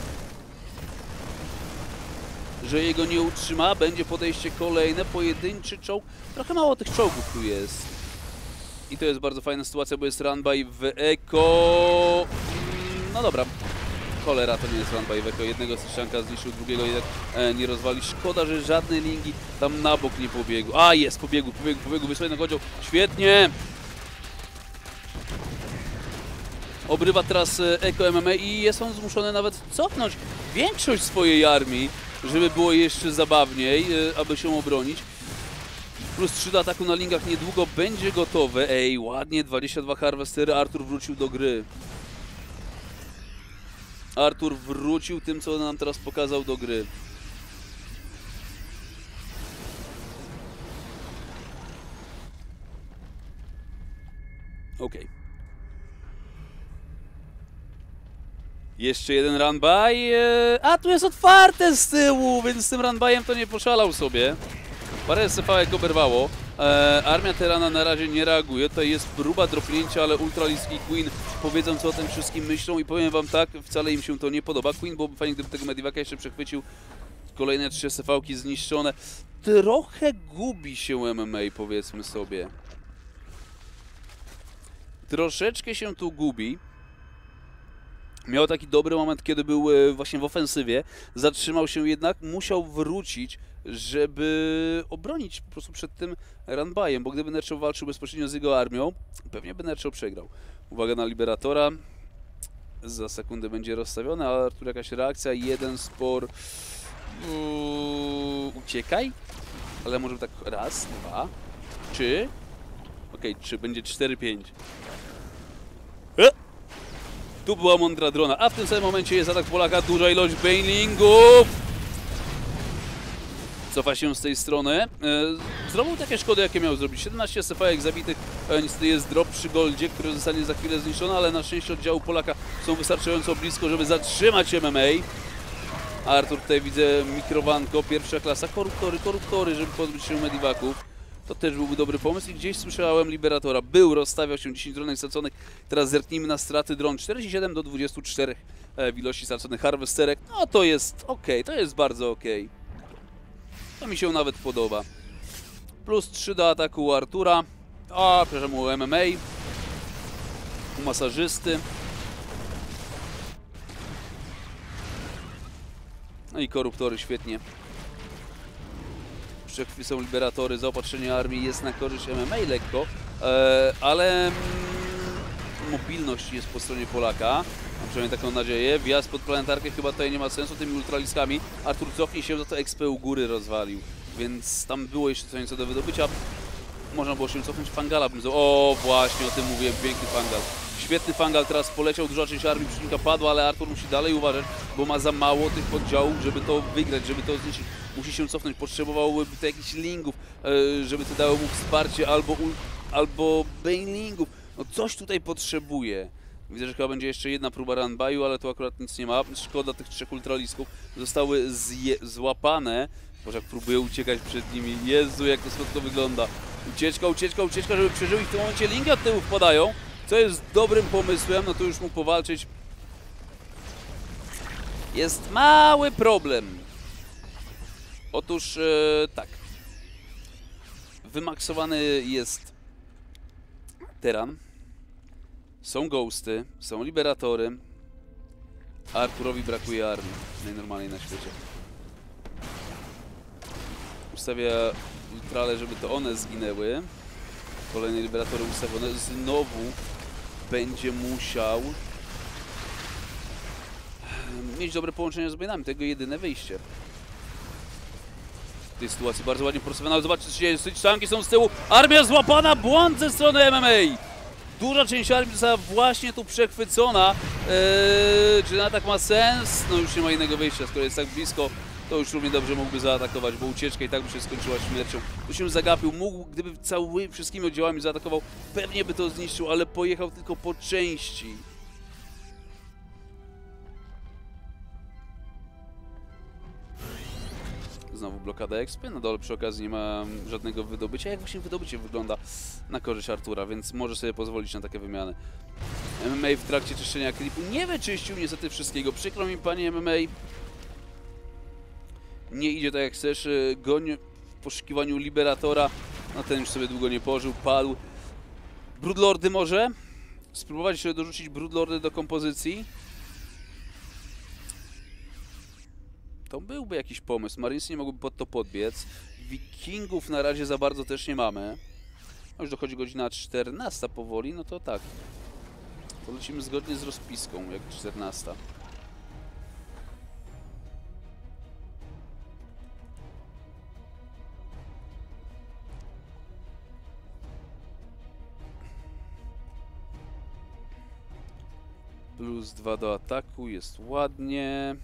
Że jego nie utrzyma, będzie podejście kolejne, pojedynczy czołg. Trochę mało tych czołgów tu jest. I to jest bardzo fajna sytuacja, bo jest runby w Eko. Mm, No dobra, cholera, to nie jest runby w Eko. Jednego strzanka zniszczył, drugiego jednak e, nie rozwali. Szkoda, że żadne linki tam na bok nie pobiegł. A, jest, pobiegł, pobiegł, pobiegł, wysłany na. Świetnie! Obrywa teraz e, Eko MMA i jest on zmuszony nawet cofnąć większość swojej armii, żeby było jeszcze zabawniej, e, aby się obronić. Plus 3 do ataku na lingach niedługo będzie gotowe. Ej, ładnie, 22 harwestery, Artur wrócił do gry. Artur wrócił tym, co nam teraz pokazał do gry. Okej. Jeszcze jeden runby, e, a tu jest otwarte z tyłu, więc z tym runbyem to nie poszalał sobie. Parę SCV oberwało. E, armia Terana na razie nie reaguje. To jest próba dropnięcia, ale Ultralisk i Queen powiedzą co o tym wszystkim myślą i powiem wam tak, wcale im się to nie podoba. Queen byłoby fajnie, gdyby tego Medivaka jeszcze przechwycił. Kolejne trzy SCV-ki zniszczone. Trochę gubi się MMA, powiedzmy sobie. Troszeczkę się tu gubi. Miał taki dobry moment, kiedy był e, właśnie w ofensywie. Zatrzymał się jednak, musiał wrócić, żeby obronić po prostu przed tym runbyem, bo gdyby Nercho walczył bezpośrednio z jego armią, pewnie by Nercho przegrał. Uwaga na Liberatora. Za sekundę będzie rozstawiony, ale tu jakaś reakcja, jeden spor. Uuu, uciekaj. Ale może tak raz, dwa, trzy. Okej, trzy, będzie 4-5. Tu była mądra drona, a w tym samym momencie jest atak Polaka, duża ilość banelingów. Cofa się z tej strony. E, Zrobił takie szkody, jakie miał zrobić. 17 SFA zabitych. Niestety jest drop przy Goldzie, który zostanie za chwilę zniszczony, ale na szczęście oddziału Polaka są wystarczająco blisko, żeby zatrzymać MMA. Artur tutaj widzę mikrowanko, pierwsza klasa, koruptory, koruptory, żeby pozbyć się mediwaków. To też byłby dobry pomysł i gdzieś słyszałem Liberatora. Był, rozstawiał się 10 dronek straconych. Teraz zerknijmy na straty dron. 47 do 24 e, w ilości straconych harwesterek. No to jest ok, to jest bardzo ok. To mi się nawet podoba. Plus 3 do ataku Artura. A, przepraszam, u MMA. U masażysty. No i koruptory świetnie. Przechwycą liberatory, zaopatrzenie armii jest na korzyść MMA lekko, e, ale mm, mobilność jest po stronie Polaka. Mam przynajmniej taką nadzieję. Wjazd pod planetarkę chyba tutaj nie ma sensu tymi ultraliskami. Artur cofnie się, za to XP u góry rozwalił, więc tam było jeszcze co nieco do wydobycia. Można było się cofnąć. Fangala bym... O, właśnie, o tym mówiłem. Piękny Fangal. Świetny Fangal teraz poleciał, duża część armii przeciwnika padła, ale Artur musi dalej uważać, bo ma za mało tych oddziałów, żeby to wygrać, żeby to zniszczyć. Musi się cofnąć, potrzebowałby to jakichś lingów, e, żeby to dało mu wsparcie, albo, albo banelingów. No coś tutaj potrzebuje. Widzę, że chyba będzie jeszcze jedna próba runbyu, ale tu akurat nic nie ma. Szkoda tych trzech ultralisków. Zostały złapane. Boże, jak próbuję uciekać przed nimi. Jezu, jak to słodko wygląda. Ucieczka, ucieczka, ucieczka, żeby przeżył i w tym momencie linki od tyłu wpadają. Co jest dobrym pomysłem, no to już mógł powalczyć. Jest mały problem. Otóż e, tak. Wymaksowany jest Teran. Są ghosty, są liberatory. A Arturowi brakuje armii. Najnormalniej na świecie. Ustawia ultrale, żeby to one zginęły. Kolejne liberatory ustawione. Znowu będzie musiał mieć dobre połączenie z Bainami. Tego jedyne wyjście. Tej sytuacji bardzo ładnie ale zobaczcie co się dzieje. Tanki są z tyłu. Armia złapana, błąd ze strony MMA. Duża część armii została właśnie tu przechwycona. Eee, czy ten atak ma sens? No już nie ma innego wyjścia, skoro jest tak blisko, to już równie dobrze mógłby zaatakować, bo ucieczka i tak by się skończyła śmiercią. Tu się zagapił, mógł, gdyby całymi wszystkimi oddziałami zaatakował, pewnie by to zniszczył, ale pojechał tylko po części. Znowu blokada expy, na dole przy okazji nie ma żadnego wydobycia. Jak właśnie wydobycie wygląda na korzyść Artura, więc może sobie pozwolić na takie wymiany. MMA w trakcie czyszczenia klipu nie wyczyścił niestety wszystkiego. Przykro mi, panie MMA. Nie idzie tak jak chcesz. Goń w poszukiwaniu Liberatora. No ten już sobie długo nie pożył, padł. Broodlordy może? Spróbować jeszcze dorzucić Broodlordy do kompozycji. To byłby jakiś pomysł. Marinesy nie mogłyby pod to podbiec. Wikingów na razie za bardzo też nie mamy. A już dochodzi godzina 14 powoli, no to tak. To lecimy zgodnie z rozpiską, jak 14. Plus 2 do ataku, jest ładnie.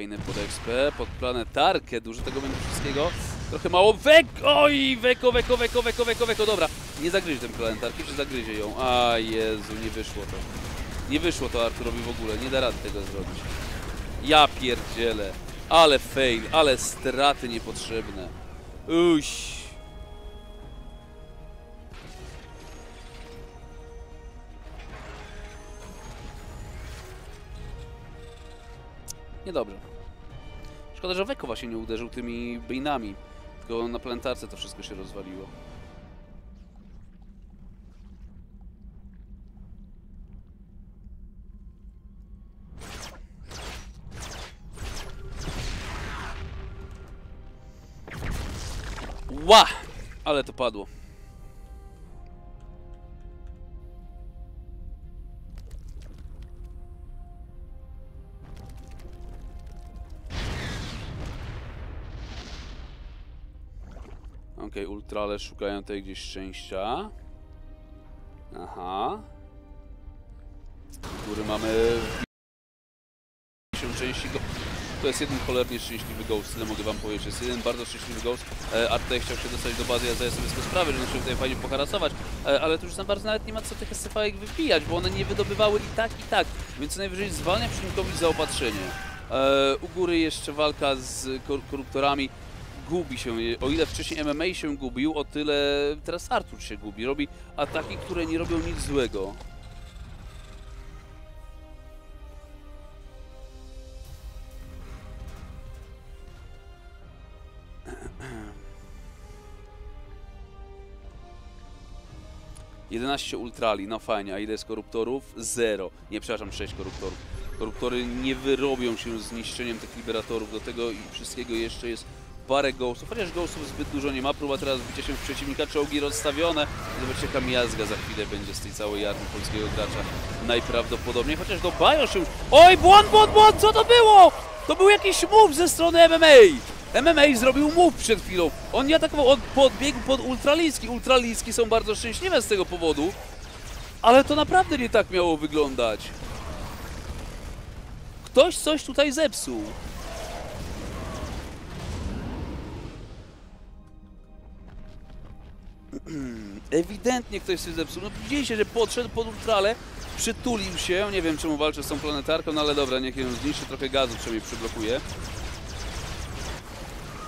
Bane pod XP, pod planetarkę, dużo tego będzie wszystkiego. Trochę mało. Wek! Oj! Weko, weko, weko, weko, weko, weko. Dobra, nie zagryzie tę planetarkę, czy zagryzie ją? A Jezu, nie wyszło to. Nie wyszło to Arturowi w ogóle, nie da rady tego zrobić. Ja pierdzielę. Ale fail, ale straty niepotrzebne. Uś. Niedobrze. Szkoda, że Weko właśnie nie uderzył tymi bejnami. Tylko na plantarce to wszystko się rozwaliło. Ła! Ale to padło. Okej, ultrale szukają tutaj gdzieś szczęścia. Aha. Z góry mamy części go... To jest jeden cholernie szczęśliwy ghost, tyle mogę wam powiedzieć. Jest jeden bardzo szczęśliwy ghost. E, Art tutaj chciał się dostać do bazy, ja zdaję sobie z sprawę, że muszę tutaj fajnie poharasować, e, ale tu już za bardzo nawet nie ma co tych SCV wypijać, bo one nie wydobywały i tak, i tak. Więc najwyżej zwalnia przeciwnikowi zaopatrzenie. E, u góry jeszcze walka z kor koruptorami gubi się. O ile wcześniej MMA się gubił, o tyle teraz Artur się gubi. Robi ataki, które nie robią nic złego. Jedenaście ultrali, no fajnie, a ile jest koruptorów? Zero. Nie, przepraszam, 6 koruptorów. Koruptory nie wyrobią się z niszczeniem tych liberatorów. Do tego wszystkiego jeszcze jest parę ghostów, chociaż ghostów zbyt dużo nie ma. Próba teraz bicia się w przeciwnika, czołgi rozstawione. Zobaczcie, jaka miazga za chwilę będzie z tej całej armii polskiego gracza. Najprawdopodobniej, chociaż do Bajo się... Oj, błąd, błąd, błąd, co to było? To był jakiś move ze strony MMA. MMA zrobił move przed chwilą. On nie atakował, on podbiegł pod ultraliski. Ultraliski są bardzo szczęśliwe z tego powodu. Ale to naprawdę nie tak miało wyglądać. Ktoś coś tutaj zepsuł. [CLEARS THROAT] Ewidentnie ktoś coś zepsuł. No widzieliście, że podszedł pod ultrale, przytulił się. Nie wiem czemu walczy z tą planetarką, no ale dobra, niech ją zniszczy, trochę gazu przynajmniej przyblokuje.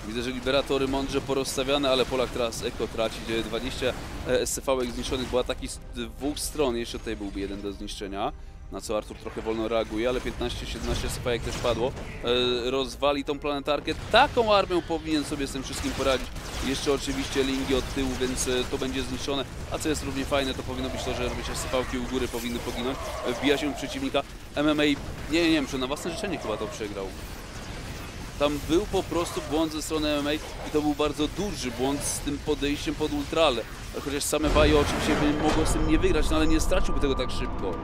Widzę, że liberatory mądrze porozstawiane, ale Polak teraz eko traci. 20 SCV zniszczonych, bo ataki z dwóch stron. Jeszcze tutaj byłby jeden do zniszczenia. Na co Artur trochę wolno reaguje, ale 15-17 SCV też padło. E, rozwali tą planetarkę. Taką armią powinien sobie z tym wszystkim poradzić. Jeszcze oczywiście lingi od tyłu, więc e, to będzie zniszczone. A co jest równie fajne, to powinno być to, że robicie SCV-ki u góry powinny poginąć. E, Wbija się przeciwnika. MMA, nie, nie wiem, czy na własne życzenie chyba to przegrał. Tam był po prostu błąd ze strony MMA i to był bardzo duży błąd z tym podejściem pod ultrale. Chociaż same Bajo oczywiście mogło z tym nie wygrać, no ale nie straciłby tego tak szybko.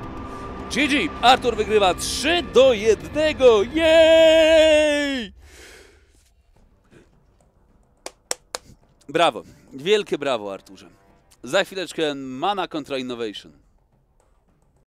GG! Artur wygrywa 3 do 1! Jej! Brawo. Wielkie brawo, Arturze. Za chwileczkę Mana kontra Innovation.